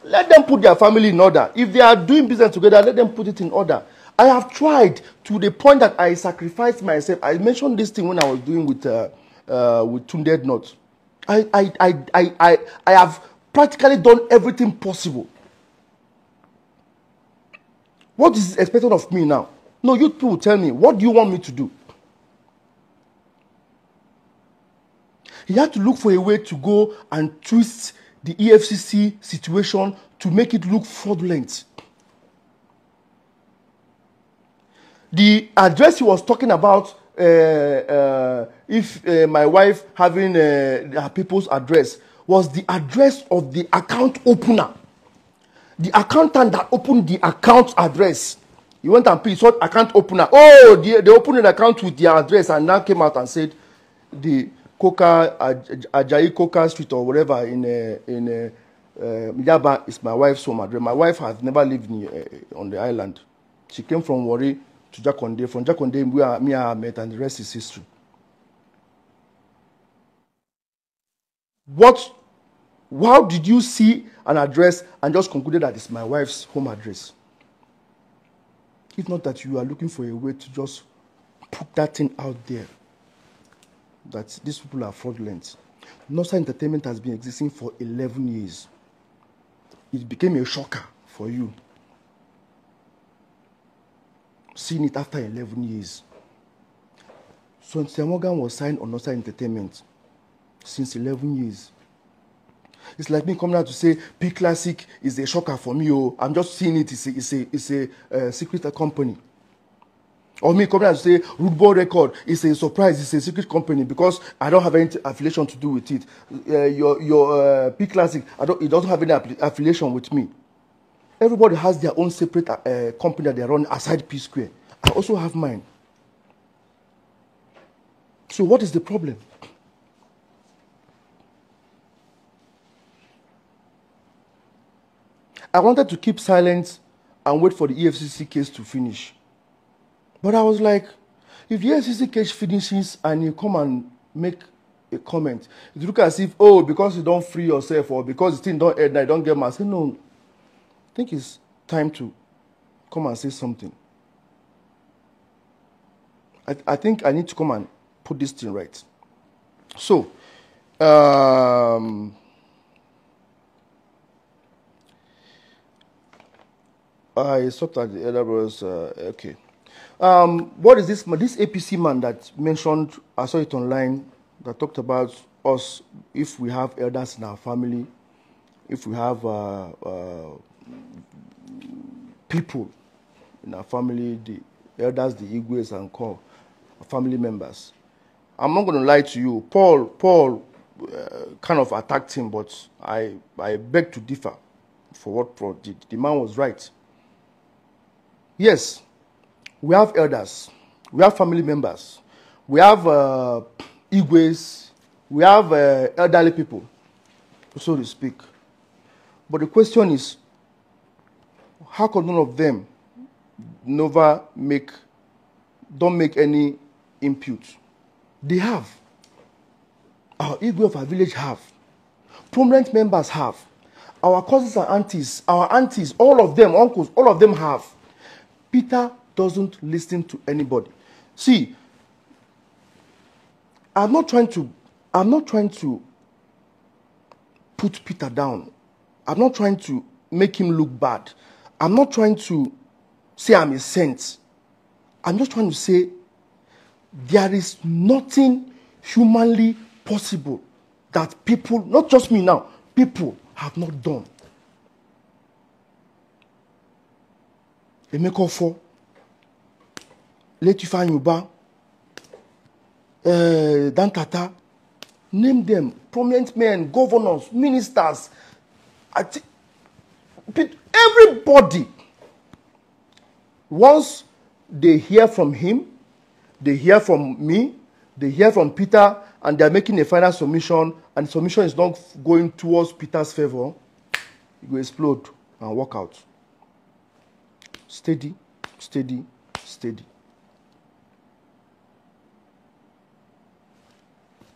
Speaker 2: Let them put their family in order. If they are doing business together let them put it in order. I have tried to the point that i sacrificed myself. I mentioned this thing when i was doing with uh, uh, with tunde not I, I i i i i have practically done everything possible what is expected of me now? No, you two tell me, what do you want me to do? He had to look for a way to go and twist the EFCC situation to make it look fraudulent. The address he was talking about, uh, uh, if uh, my wife having uh, her people's address, was the address of the account opener the accountant that opened the account address. He went and paid what account opener? Oh they, they opened an account with their address and now came out and said the coca ajayi coca street or whatever in uh, in uh, uh, is my wife's home address. My wife has never lived in, uh, on the island. She came from Warri to Jakonde. From Jakonde we are me and her met and the rest is history. What how did you see an address and just concluded that it's my wife's home address? If not that you are looking for a way to just put that thing out there that these people are fraudulent. Nosa Entertainment has been existing for 11 years. It became a shocker for you. Seeing it after 11 years. So Morgan was signed on Nosa Entertainment since 11 years. It's like me coming out to say P Classic is a shocker for me. Oh, I'm just seeing it. It's a, it's a, it's a uh, secret company. Or me coming out to say Root Ball Record is a surprise. It's a secret company because I don't have any affiliation to do with it. Uh, your your uh, P Classic, I don't, it doesn't have any affiliation with me. Everybody has their own separate uh, company that they run aside P Square. I also have mine. So what is the problem? I wanted to keep silent and wait for the EFCC case to finish. But I was like, if the EFCC case finishes and you come and make a comment, it look as if, oh, because you don't free yourself or because the thing don't end, I don't get my. Say, no, I think it's time to come and say something. I, I think I need to come and put this thing right. So, um, I stopped at the elder brothers. Uh, okay. Um, what is this? This APC man that mentioned, I saw it online, that talked about us if we have elders in our family, if we have uh, uh, people in our family, the elders, the Igwes, and call family members. I'm not going to lie to you. Paul, Paul, uh, kind of attacked him, but I, I beg to differ for what Paul did. The man was right. Yes, we have elders, we have family members, we have uh, Igwes, we have uh, elderly people, so to speak. But the question is, how come none of them never make, don't make any impute? They have. Our Igwe of our village have. Prominent members have. Our cousins and aunties, our aunties, all of them, uncles, all of them have. Peter doesn't listen to anybody. See, I'm not trying to I'm not trying to put Peter down. I'm not trying to make him look bad. I'm not trying to say I'm a saint. I'm just trying to say there is nothing humanly possible that people, not just me now, people have not done. Emekofo, Letifa Yuba, uh, Dantata, name them, prominent men, governors, ministers, everybody. Once they hear from him, they hear from me, they hear from Peter, and they're making a final submission, and submission is not going towards Peter's favor, it will explode and walk out. Steady, steady, steady.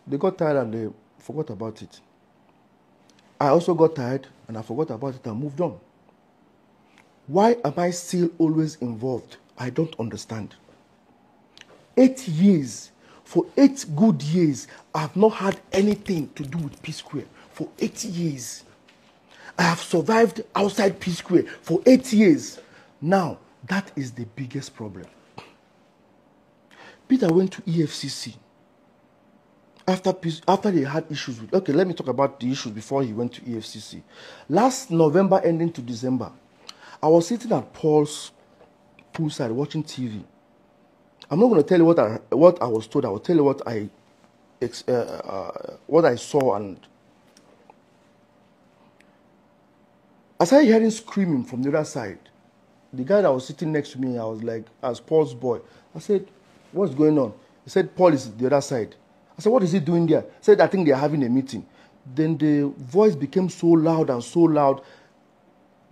Speaker 2: They got tired and they forgot about it. I also got tired and I forgot about it and moved on. Why am I still always involved? I don't understand. Eight years, for eight good years, I have not had anything to do with P Square. For eight years. I have survived outside P Square for eight years. Now, that is the biggest problem. Peter went to EFCC after, after they had issues with. Okay, let me talk about the issues before he went to EFCC. Last November, ending to December, I was sitting at Paul's poolside watching TV. I'm not going to tell you what I, what I was told. I will tell you what I, uh, uh, what I saw and I started hearing screaming from the other side the guy that was sitting next to me, I was like, as Paul's boy, I said, what's going on? He said, Paul is the other side. I said, what is he doing there? He said, I think they're having a meeting. Then the voice became so loud and so loud.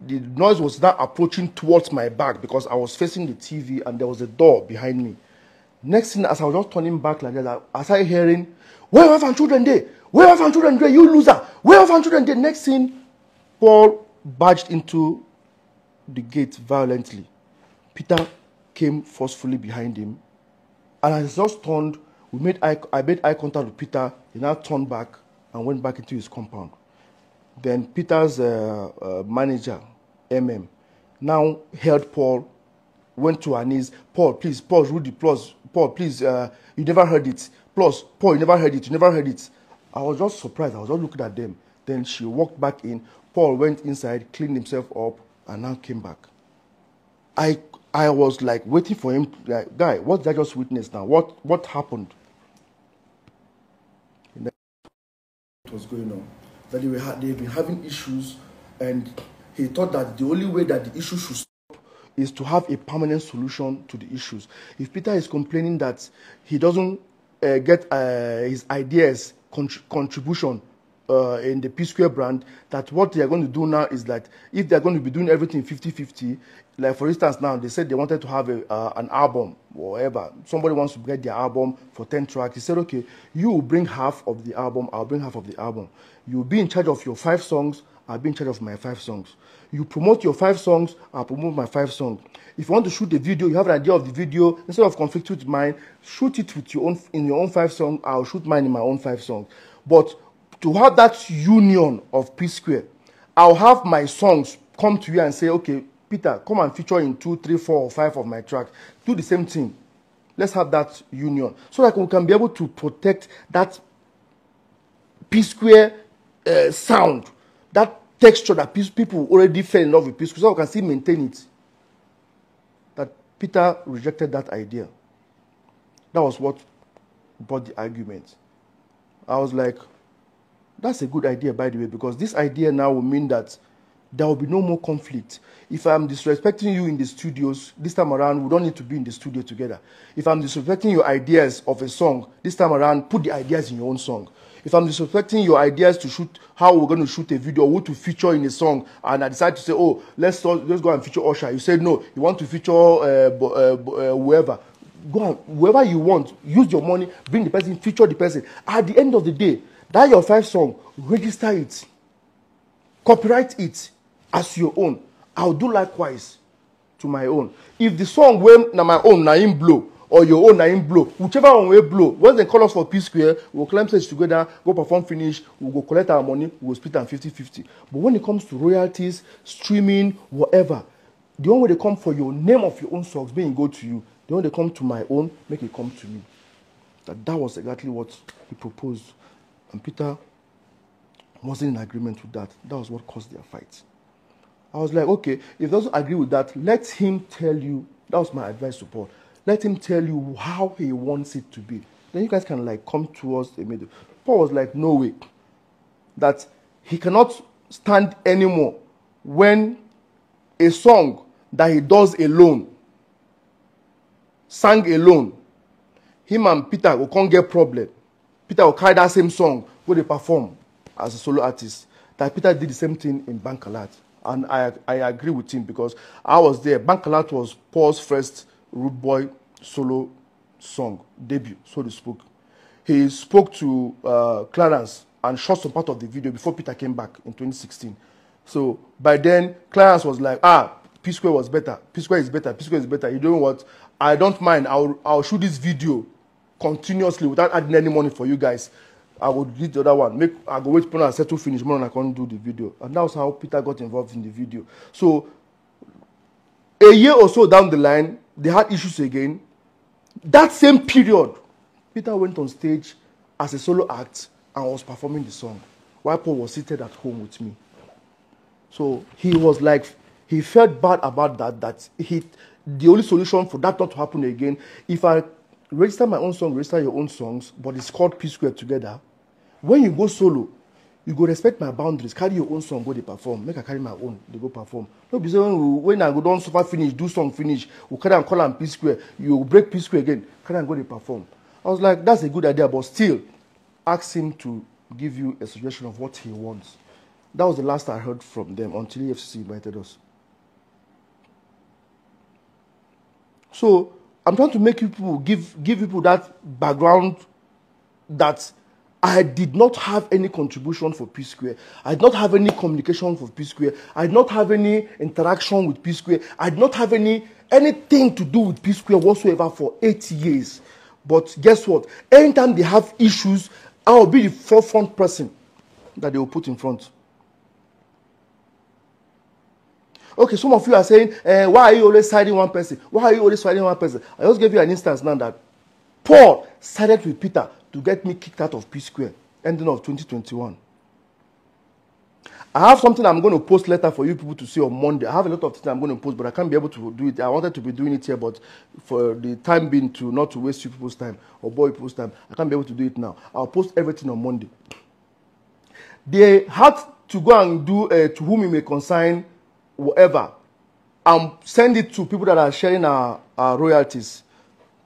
Speaker 2: The noise was now approaching towards my back because I was facing the TV and there was a door behind me. Next thing, as I was just turning back like that, I started hearing, Where are our children there? Where are our children there? You loser! Where are our children there? Next thing, Paul barged into the gate violently. Peter came forcefully behind him. And as he just turned, we made eye, I made eye contact with Peter. He now turned back and went back into his compound. Then Peter's uh, uh, manager, MM, now held Paul, went to her knees. Paul, please, Paul, Rudy, plus, Paul, please, uh, you never heard it. Plus, Paul, you never heard it. You never heard it. I was just surprised. I was just looking at them. Then she walked back in. Paul went inside, cleaned himself up, and now came back. I I was like waiting for him. Like, guy, what did I just witness now? What what happened? What was going on? That they were they've been having issues, and he thought that the only way that the issue should stop is to have a permanent solution to the issues. If Peter is complaining that he doesn't uh, get uh, his ideas contribution uh, in the P Square brand that what they are going to do now is that if they are going to be doing everything 50-50, like for instance now they said they wanted to have a, uh, an album or whatever. Somebody wants to get their album for 10 tracks. He said, okay, you will bring half of the album, I'll bring half of the album. You'll be in charge of your five songs, I'll be in charge of my five songs. You promote your five songs, I'll promote my five songs. If you want to shoot a video, you have an idea of the video, instead of conflict with mine, shoot it with your own in your own five songs, I'll shoot mine in my own five songs. But to have that union of P Square, I'll have my songs come to you and say, okay, Peter, come and feature in two, three, four, or five of my tracks. Do the same thing. Let's have that union so that we can be able to protect that P Square uh, sound, that texture that people already fell in love with P Square, so we can still maintain it. That Peter rejected that idea. That was what brought the argument. I was like, that's a good idea, by the way, because this idea now will mean that there will be no more conflict. If I'm disrespecting you in the studios, this time around, we don't need to be in the studio together. If I'm disrespecting your ideas of a song, this time around, put the ideas in your own song. If I'm disrespecting your ideas to shoot how we're going to shoot a video who to feature in a song, and I decide to say, oh, let's let's go and feature Usher. You say no, you want to feature uh, uh, uh, whoever. Go on, whoever you want. Use your money, bring the person, feature the person. At the end of the day, that your five song, register it, copyright it as your own. I'll do likewise to my own. If the song when na my own na in blow or your own na in blow, whichever one will blow, when they call us for P Square, we'll climb stage together, go perform finish, we'll go collect our money, we'll split them 50-50. But when it comes to royalties, streaming, whatever, the only way they come for your name of your own songs, being go to you. The only they come to my own, make it come to me. That that was exactly what he proposed and Peter wasn't in agreement with that. That was what caused their fight. I was like, okay, if doesn't agree with that, let him tell you. That was my advice to Paul. Let him tell you how he wants it to be. Then you guys can like come towards the middle. Paul was like, no way. That he cannot stand anymore when a song that he does alone, sang alone, him and Peter will can't get problem. Peter will carry that same song go they perform as a solo artist. That Peter did the same thing in Bankalat. And I, I agree with him because I was there. Bankalat was Paul's first Rude Boy solo song, debut, so to speak. He spoke to uh, Clarence and shot some part of the video before Peter came back in 2016. So by then, Clarence was like, ah, P Square was better. P Square is better. P Square is better. You know what? I don't mind. I'll, I'll shoot this video continuously without adding any money for you guys. I would read the other one. Make I go wait for and settle finish more and I can't do the video. And that was how Peter got involved in the video. So a year or so down the line, they had issues again. That same period, Peter went on stage as a solo act and was performing the song while Paul was seated at home with me. So he was like, he felt bad about that, that he, the only solution for that not to happen again, if I register my own song, register your own songs, but it's called P Square together. When you go solo, you go respect my boundaries. Carry your own song, go they perform. Make I carry my own, they go perform. No be say when, when I go down suffer finish, do song finish, we carry and call am P Square. You break P Square again, carry and go they perform. I was like, that's a good idea, but still, ask him to give you a suggestion of what he wants. That was the last I heard from them until EFCC invited us. So I'm trying to make people give give people that background that I did not have any contribution for P Square. I did not have any communication for P Square. I did not have any interaction with P Square. I did not have any anything to do with P Square whatsoever for eight years. But guess what? Anytime they have issues, I will be the forefront person that they will put in front. Okay, some of you are saying, eh, why are you always siding one person? Why are you always siding one person? I just gave you an instance now that Paul sided with Peter to get me kicked out of P Square, ending of 2021. I have something I'm going to post later for you people to see on Monday. I have a lot of things I'm going to post, but I can't be able to do it. I wanted to be doing it here, but for the time being to not to waste you people's time or boy people's time, I can't be able to do it now. I'll post everything on Monday. They had to go and do uh, to whom it may consign whatever and send it to people that are sharing our, our royalties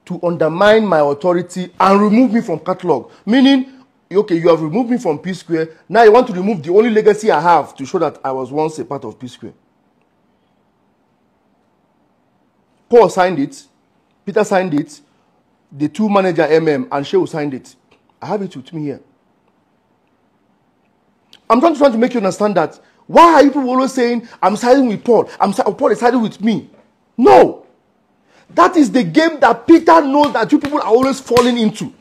Speaker 2: to undermine my authority and remove me from catalog. Meaning, okay, you have removed me from P Square. Now you want to remove the only legacy I have to show that I was once a part of P Square. Paul signed it. Peter signed it. The two manager MM and Shehu signed it. I have it with me here. I'm trying to, trying to make you understand that why are you people always saying, I'm siding with Paul? I'm Paul is siding with me? No. That is the game that Peter knows that you people are always falling into.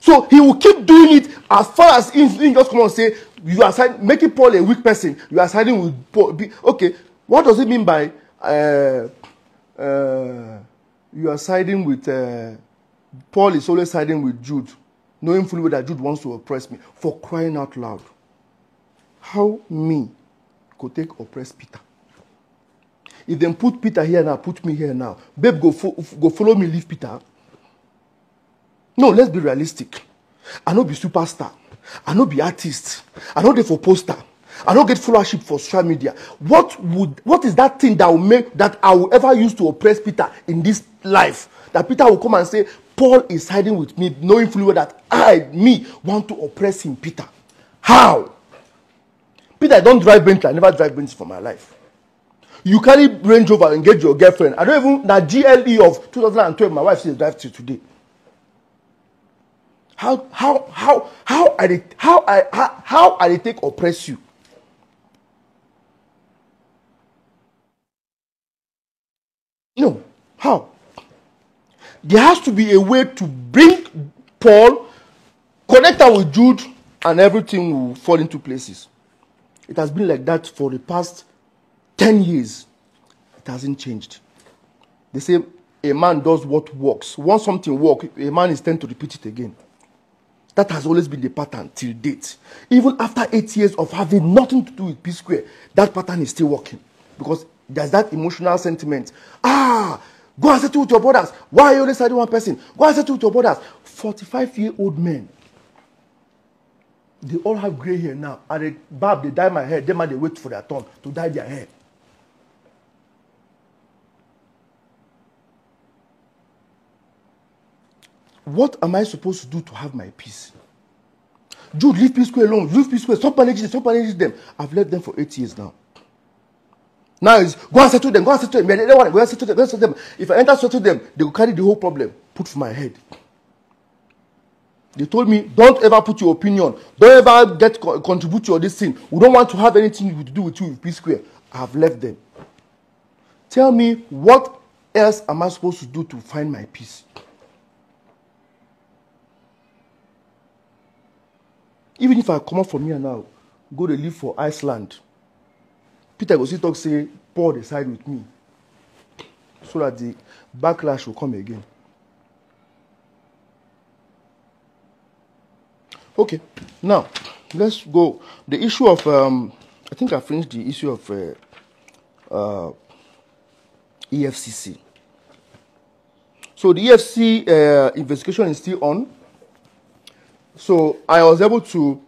Speaker 2: So he will keep doing it as far as he, he just come and say, you are siding, making Paul a weak person. You are siding with Paul. Okay, what does it mean by uh, uh, you are siding with uh, Paul is always siding with Jude, knowing fully well that Jude wants to oppress me for crying out loud. How me go take oppress Peter. If them put Peter here now, put me here now. Babe, go, fo go follow me, leave Peter. No, let's be realistic. I know be superstar. I know be artist. I know they for poster. I don't get followership for social media. What would what is that thing that will make that I will ever use to oppress Peter in this life? That Peter will come and say, Paul is hiding with me, knowing fully well that I, me, want to oppress him, Peter. How? Peter, I don't drive Bentley. I never drive Bentley for my life. You carry Range Rover, engage your girlfriend. I don't even that GLE of 2012. My wife still drive till today. How how how how are they how I how, how are they take oppress you? No, how? There has to be a way to bring Paul, connect her with Jude, and everything will fall into places. It has been like that for the past 10 years. It hasn't changed. They say a man does what works. Once something works, a man is tend to repeat it again. That has always been the pattern till date. Even after eight years of having nothing to do with P Square, that pattern is still working. Because there's that emotional sentiment. Ah, go and settle with your brothers. Why are you only siding one person? Go and settle with your brothers. 45 year old men they all have gray hair now. And the barb, they dye my hair. Them man, they wait for their turn to dye their hair. What am I supposed to do to have my peace? Jude, leave P Square alone. Leave P Square. Stop managing them. Stop managing them. I've left them for eight years now. Now it's go and settle them. Go and settle them. Go and settle them. Go and settle them. If I enter settle them, they will carry the whole problem. Put for my head. They told me, don't ever put your opinion. Don't ever get contribute to this thing. We don't want to have anything to do with you with P Square. I have left them. Tell me, what else am I supposed to do to find my peace? Even if I come up from here now, go to live for Iceland, Peter go see talk say, Paul decide with me. So that the backlash will come again. Okay, now let's go. The issue of um, I think I finished the issue of uh, uh, EFCC. So the EFC uh, investigation is still on. So I was able to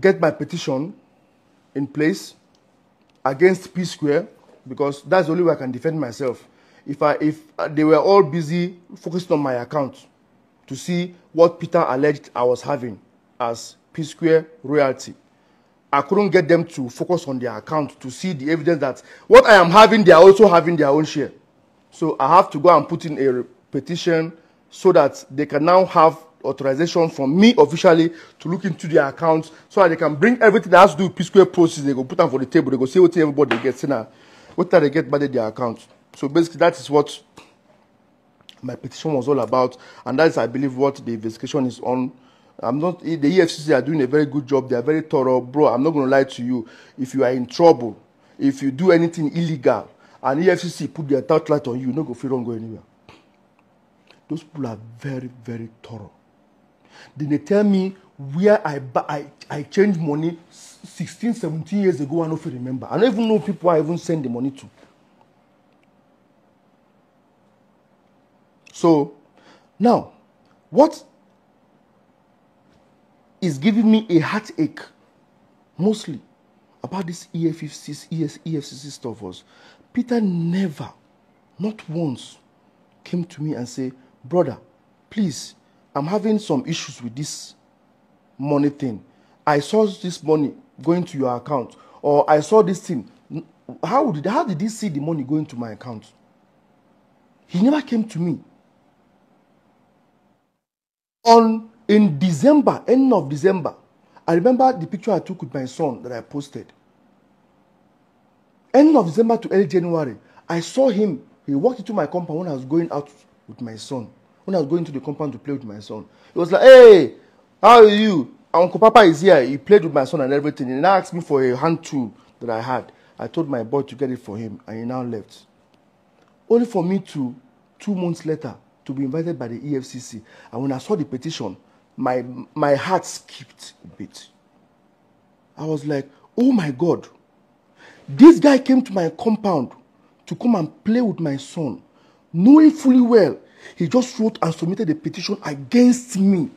Speaker 2: get my petition in place against P Square because that's the only way I can defend myself. If I if they were all busy focused on my account, to see what Peter alleged I was having as P Square royalty. I couldn't get them to focus on their account to see the evidence that what I am having, they are also having their own share. So I have to go and put in a petition so that they can now have authorization from me officially to look into their accounts so that they can bring everything that has to do with P Square proceeds. They go put them for the table. They go see what everybody gets in. What they get by their account. So basically, that is what my petition was all about, and that is, I believe, what the investigation is on. I'm not the EFCC are doing a very good job. They are very thorough, bro. I'm not going to lie to you. If you are in trouble, if you do anything illegal, and EFCC put their light on you, you no go free, don't go anywhere. Those people are very, very thorough. Then they tell me where I I, I changed money 16, 17 years ago. I don't remember. I don't even know people I even send the money to. So now, what is giving me a heartache mostly about this EFCC, EFCC stuff was Peter never, not once, came to me and said, Brother, please, I'm having some issues with this money thing. I saw this money going to your account, or I saw this thing. How did, how did he see the money going to my account? He never came to me on in December, end of December, I remember the picture I took with my son that I posted. End of December to early January, I saw him. He walked into my compound when I was going out with my son. When I was going to the compound to play with my son, he was like, "Hey, how are you? Uncle Papa is here." He played with my son and everything. He now asked me for a hand tool that I had. I told my boy to get it for him, and he now left. Only for me to, two months later, to be invited by the EFCC. And when I saw the petition, my, my heart skipped a bit. I was like, oh my God. This guy came to my compound to come and play with my son, knowing fully well he just wrote and submitted a petition against me.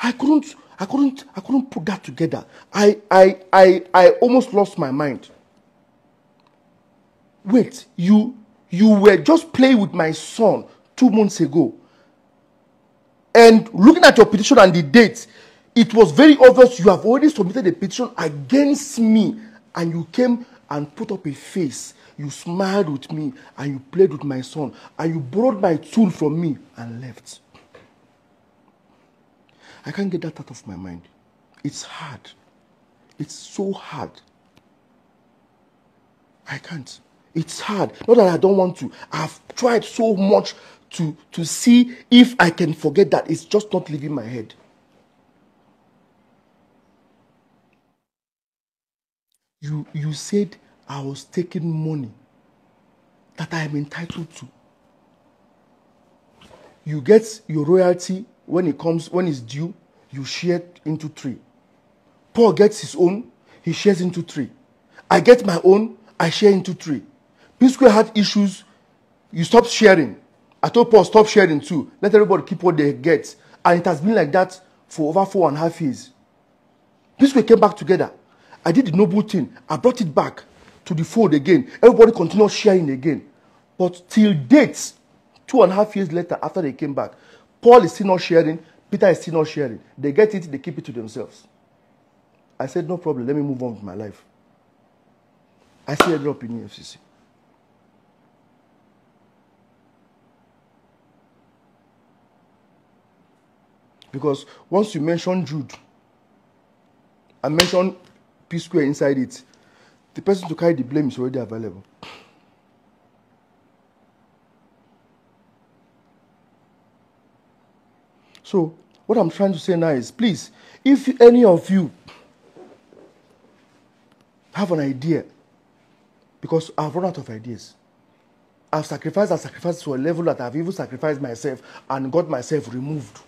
Speaker 2: I couldn't, I couldn't, I couldn't put that together. I, I, I, I almost lost my mind. Wait, you, you were just playing with my son two months ago. And looking at your petition and the date, it was very obvious you have already submitted a petition against me. And you came and put up a face. You smiled with me and you played with my son. And you borrowed my tool from me and left. I can't get that out of my mind. It's hard. It's so hard. I can't. It's hard. Not that I don't want to. I've tried so much to, to see if I can forget that. It's just not leaving my head. You, you said I was taking money that I am entitled to. You get your royalty when it comes, when it's due, you share into three. Paul gets his own, he shares into three. I get my own, I share into three. P Square had issues, you stop sharing. I told Paul, stop sharing too. Let everybody keep what they get. And it has been like that for over four and a half years. P Square came back together. I did the noble thing. I brought it back to the fold again. Everybody continued sharing again. But till date, two and a half years later, after they came back, Paul is still not sharing, Peter is still not sharing. They get it, they keep it to themselves. I said, no problem, let me move on with my life. I still ended up in EFCC. Because once you mention Jude and mention P square inside it, the person to carry the blame is already available. So, what I'm trying to say now is please, if any of you have an idea, because I've run out of ideas. I've sacrificed, I've sacrificed to a level that I've even sacrificed myself and got myself removed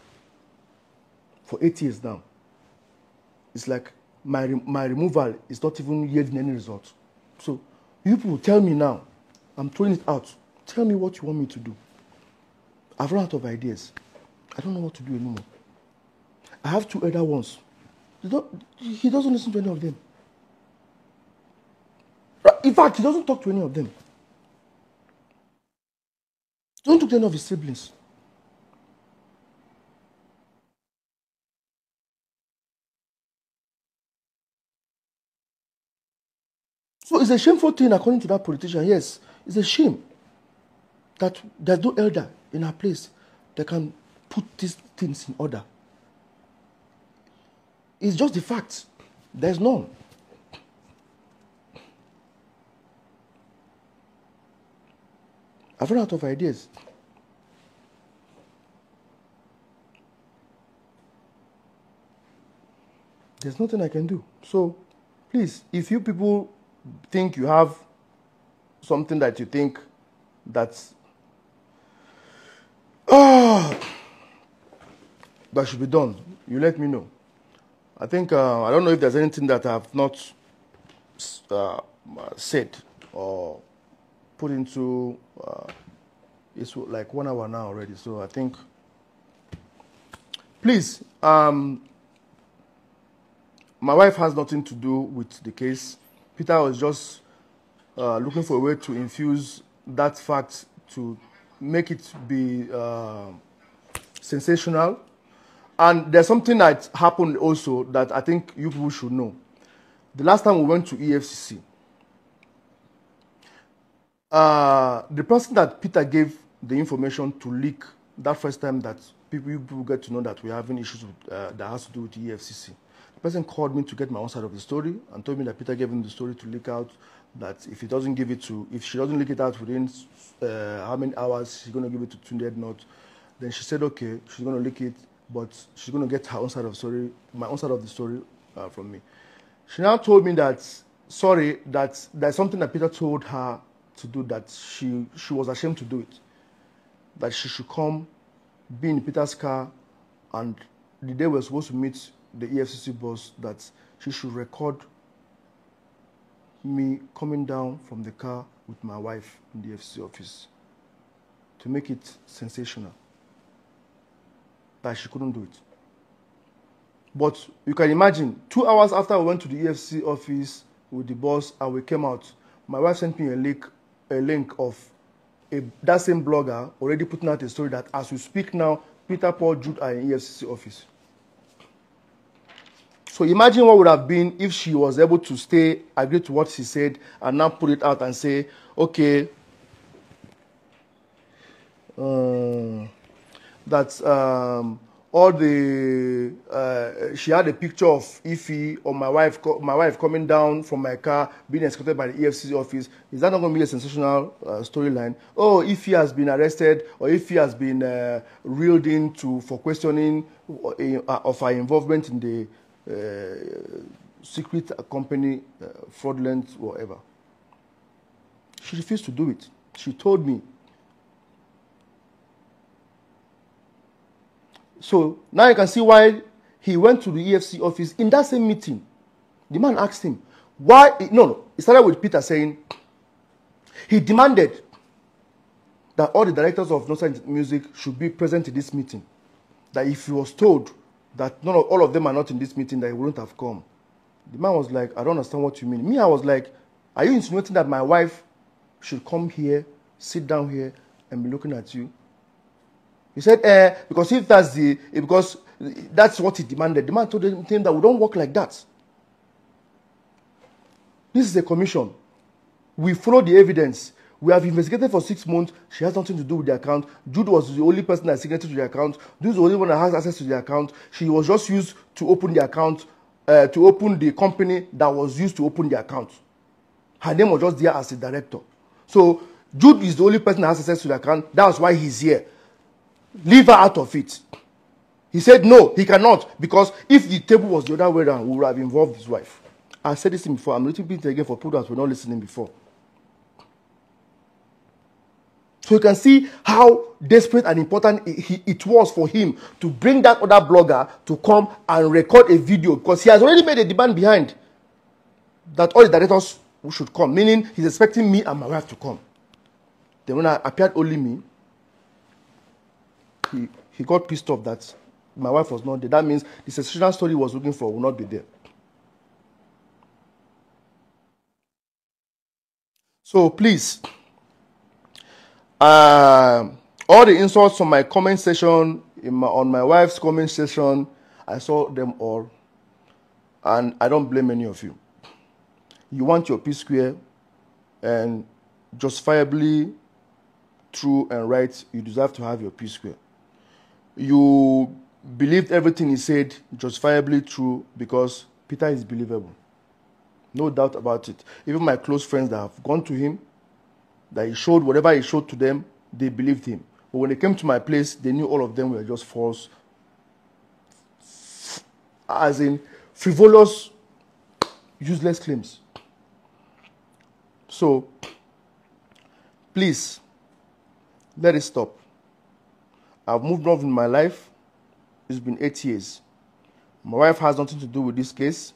Speaker 2: for eight years now. It's like my, my removal is not even yielding any result. So you people tell me now, I'm throwing it out. Tell me what you want me to do. I've run out of ideas. I don't know what to do anymore. I have two other ones. He doesn't listen to any of them. In fact, he doesn't talk to any of them. Don't talk to any of his siblings. So it's a shameful thing, according to that politician. Yes, it's a shame that there's no elder in our place that can put these things in order. It's just the fact. There's none. I've run out of ideas. There's nothing I can do. So, please, if you people think you have something that you think that's oh, that should be done, you let me know. I think uh, I don't know if there's anything that I've not uh, said or put into. Uh, it's like one hour now already, so I think. Please, um, my wife has nothing to do with the case. Peter was just uh, looking for a way to infuse that fact to make it be uh, sensational. And there's something that happened also that I think you people should know. The last time we went to EFCC, uh, the person that Peter gave the information to leak that first time that people, people get to know that we're having issues with, uh, that has to do with EFCC. Person called me to get my own side of the story and told me that Peter gave him the story to leak out that if he doesn't give it to, if she doesn't leak it out within uh, how many hours she's going to give it to Tunde Ednut, then she said, okay, she's going to leak it, but she's going to get her own side of the story, my own side of the story uh, from me. She now told me that, sorry, that there's something that Peter told her to do that she, she was ashamed to do it. That she should come, be in Peter's car, and the day we're supposed to meet the EFCC boss, that she should record me coming down from the car with my wife in the FC office to make it sensational. But she couldn't do it. But you can imagine, two hours after we went to the EFCC office with the boss and we came out, my wife sent me a link, a link of a, that same blogger already putting out a story that as we speak now, Peter Paul Jude are in EFCC office. So imagine what would have been if she was able to stay, agree to what she said, and now put it out and say, okay, uh, that um, all the uh, she had a picture of Ify or my wife, my wife coming down from my car, being escorted by the EFCC office. Is that not going to be a sensational uh, storyline? Oh, Ify has been arrested, or Ify has been uh, reeled into for questioning uh, of her involvement in the secret company, uh, fraudulent, whatever. She refused to do it. She told me. So now you can see why he went to the EFC office in that same meeting. The man asked him, why? No, no. It started with Peter saying he demanded that all the directors of Northside Music should be present in this meeting. That if he was told that none of, all of them are not in this meeting, that he wouldn't have come. The man was like, I don't understand what you mean. Me, I was like, are you insinuating that my wife should come here, sit down here, and be looking at you? He said, eh, because if that's the, because that's what he demanded. The man told him that we don't work like that. This is a commission. We follow the evidence. We have investigated for six months. She has nothing to do with the account. Jude was the only person that signed to the account. Jude is the only one that has access to the account. She was just used to open the account, uh, to open the company that was used to open the account. Her name was just there as a director. So Jude is the only person that has access to the account. That's why he's here. Leave her out of it. He said no, he cannot because if the table was the other way around, we would have involved his wife. I said this before. I'm repeating it again for people that were not listening before. So you can see how desperate and important it was for him to bring that other blogger to come and record a video because he has already made a demand behind that all the directors should come, meaning he's expecting me and my wife to come. Then when I appeared only me, he, he got pissed off that my wife was not there. That means the sensational story he was looking for will not be there. So please, uh, all the insults on my comment section, my, on my wife's comment section, I saw them all. And I don't blame any of you. You want your P square, and justifiably true and right, you deserve to have your P square. you believed everything he said justifiably true because Peter is believable. No doubt about it. Even my close friends that have gone to him, that he showed whatever he showed to them, they believed him. But when they came to my place, they knew all of them were just false, as in frivolous, useless claims. So, please, let it stop. I've moved on in my life. It's been eight years. My wife has nothing to do with this case.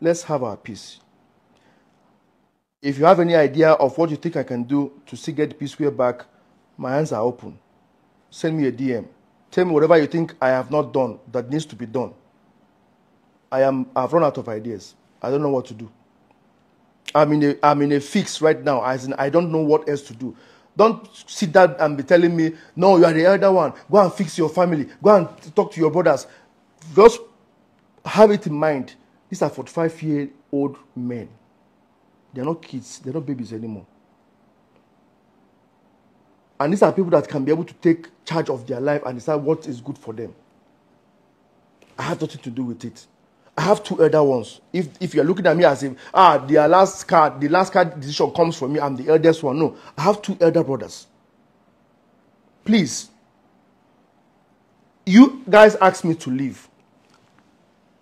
Speaker 2: Let's have our peace. If you have any idea of what you think I can do to see get P Square back, my hands are open. Send me a DM. Tell me whatever you think I have not done that needs to be done. I am I've run out of ideas. I don't know what to do. I'm in a I'm in a fix right now, as in I don't know what else to do. Don't sit down and be telling me, no, you are the elder one. Go and fix your family. Go and talk to your brothers. Just have it in mind. These are 45 year old men. They're not kids, they're not babies anymore. And these are people that can be able to take charge of their life and decide what is good for them. I have nothing to do with it. I have two elder ones. If if you're looking at me as if ah the last card, the last card decision comes from me, I'm the eldest one. No, I have two elder brothers. Please. You guys asked me to leave.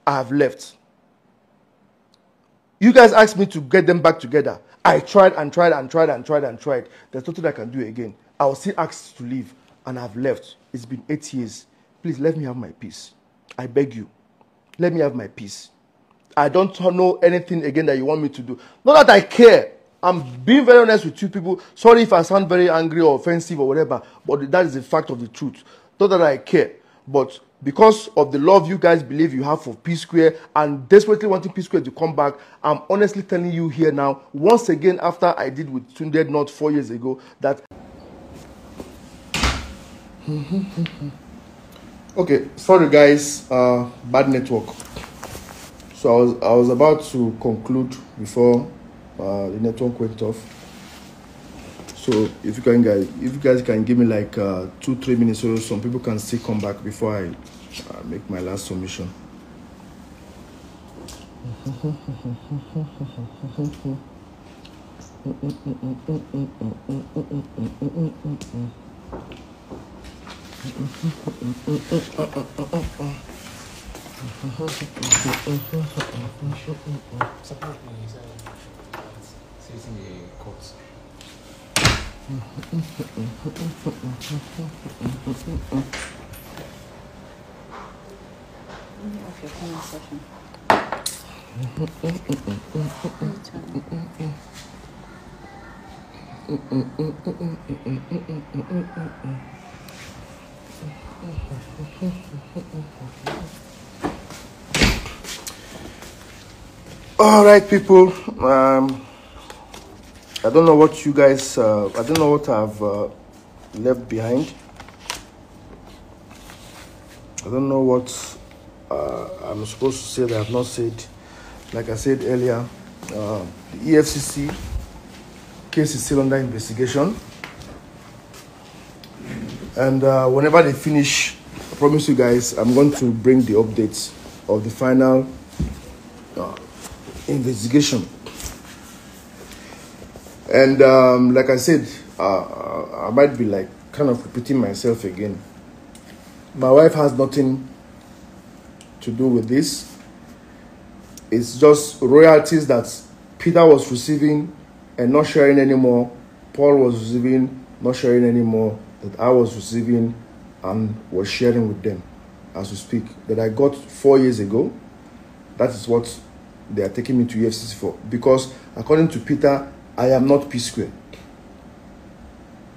Speaker 2: I have left. You guys asked me to get them back together. I tried and tried and tried and tried and tried. There's nothing I can do again. I was still asked to leave and I've left. It's been eight years. Please let me have my peace. I beg you. Let me have my peace. I don't know anything again that you want me to do. Not that I care. I'm being very honest with you people. Sorry if I sound very angry or offensive or whatever, but that is the fact of the truth. Not that I care, but because of the love you guys believe you have for P Square and desperately wanting P Square to come back, I'm honestly telling you here now, once again, after I did with Tunde Ednut four years ago, that. <laughs> Okay, sorry guys, uh, bad network. So I was I was about to conclude before uh, the network went off. So if you can guys, if you guys can give me like uh, two three minutes so some people can still come back before I uh, make my last submission. All right, people. Um, I don't know what you guys. Uh, I don't know what I've uh, left behind. I don't know what uh, I'm supposed to say that I've not said. Like I said earlier, uh, the EFCC case is still under investigation, and uh, whenever they finish, I promise you guys, I'm going to bring the updates of the final uh, investigation. And um, like I said, uh, I might be like kind of repeating myself again. My wife has nothing to do with this. It's just royalties that Peter was receiving and not sharing anymore. Paul was receiving, not sharing anymore. That I was receiving and was sharing with them as we speak. That I got four years ago. That is what they are taking me to EFCC for. Because according to Peter, I am not P square.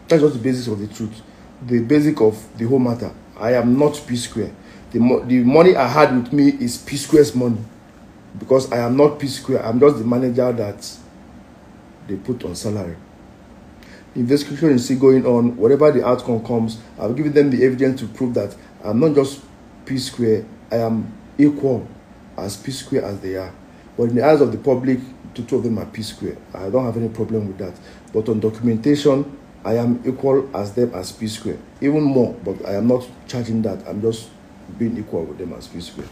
Speaker 2: That's just the basis of the truth. The basic of the whole matter. I am not P square. The, mo- the money I had with me is P square's money. Because I am not P square. I'm just the manager that they put on salary. Investigation is still going on. Whatever the outcome comes, I've given them the evidence to prove that I'm not just P square. I am equal as P square as they are. But in the eyes of the public, the two of them are P square. I don't have any problem with that. But on documentation I am equal as them as P Square, even more, but I am not charging that. I'm just being equal with them as P Square.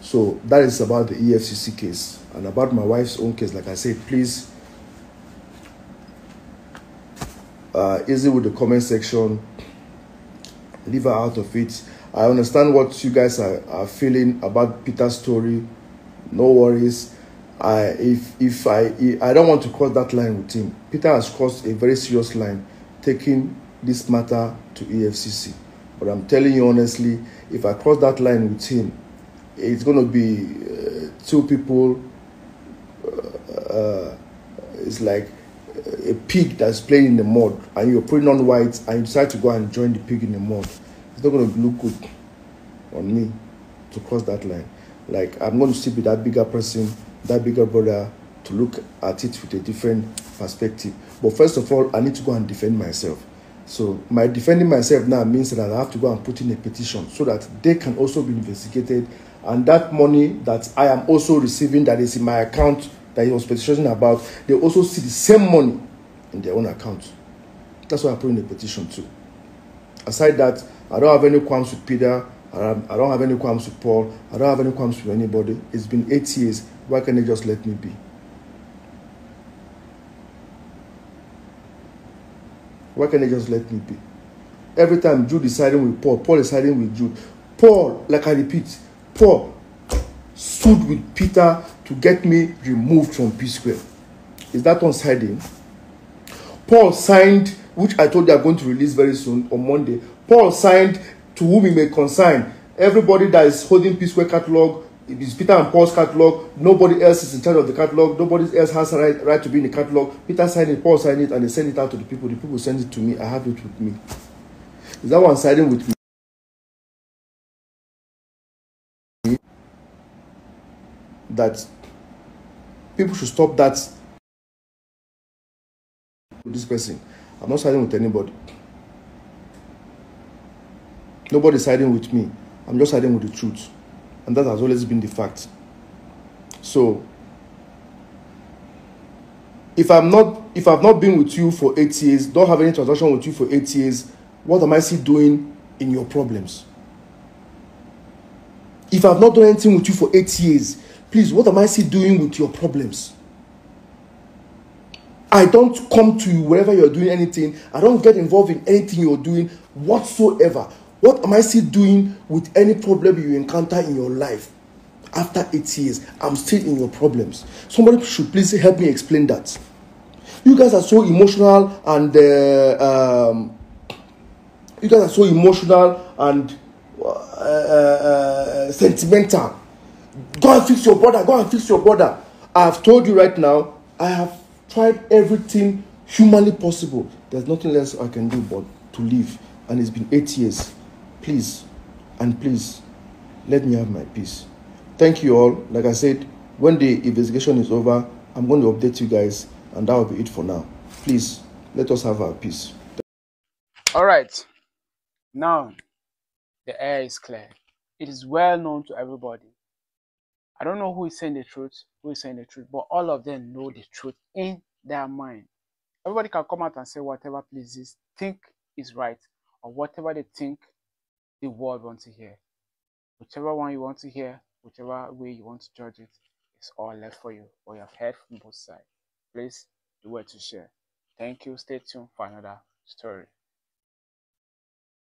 Speaker 2: So that is about the EFCC case and about my wife's own case. Like I said, please uh, easy with the comment section. Leave her out of it. I understand what you guys are, are feeling about Peter's story. No worries. I if if I I don't want to cross that line with him. Peter has crossed a very serious line, taking this matter to EFCC. But I'm telling you honestly, if I cross that line with him, it's going to be uh, two people. Uh, uh, it's like a pig that's playing in the mud, and you're putting on white, and you decide to go and join the pig in the mud. It's not going to look good on me to cross that line. Like I'm going to sit with that bigger person, that bigger brother, to look at it with a different perspective. But first of all, I need to go and defend myself. So my defending myself now means that I have to go and put in a petition so that they can also be investigated and that money that I am also receiving that is in my account that he was petitioning about, they also see the same money in their own account. That's why I put in a petition too. Aside that, I don't have any qualms with Peter. I don't have any qualms with Paul. I don't have any qualms with anybody. It's been eight years. Why can't they just let me be? Why can't they just let me be? Every time Jude is siding with Paul, Paul is siding with Jude. Paul, like I repeat, Paul stood with Peter to get me removed from P Square. Is that on siding? Paul signed, which I told you are going to release very soon on Monday. Paul signed to whom he may consign. Everybody that is holding P Square catalog, it is Peter and Paul's catalog. Nobody else is in charge of the catalog. Nobody else has a right, right to be in the catalog. Peter signed it, Paul signed it, and they send it out to the people. The people send it to me. I have it with me. Is that one siding with me? that people should stop that with this person. I'm not siding with anybody. Nobody's siding with me. I'm just siding with the truth. And that has always been the fact. So if I'm not if I've not been with you for eight years, don't have any transaction with you for eight years, what am I still doing in your problems? If I've not done anything with you for eight years, Please, what am I still doing with your problems? I don't come to you wherever you're doing anything. I don't get involved in anything you're doing whatsoever. What am I still doing with any problem you encounter in your life? After eight years, I'm still in your problems. Somebody should please help me explain that. You guys are so emotional and uh, um, you guys are so emotional and uh, uh, uh sentimental Go and fix your brother. Go and fix your brother. I have told you right now, I have tried everything humanly possible. There's nothing else I can do but to live. And it's been eight years. Please, and please, let me have my peace. Thank you all. Like I said, when the investigation is over, I'm going to update you guys, and that will be it for now. Please, let us have our peace.
Speaker 1: All right. Now, the air is clear. It is well known to everybody I don't know who is saying the truth, who is saying the truth, but all of them know the truth in their mind. Everybody can come out and say whatever pleases, think is right, or whatever they think the world wants to hear. Whichever one you want to hear, whichever way you want to judge it, it's all left for you, or you have heard from both sides. Please do it to share. Thank you. Stay tuned for another story.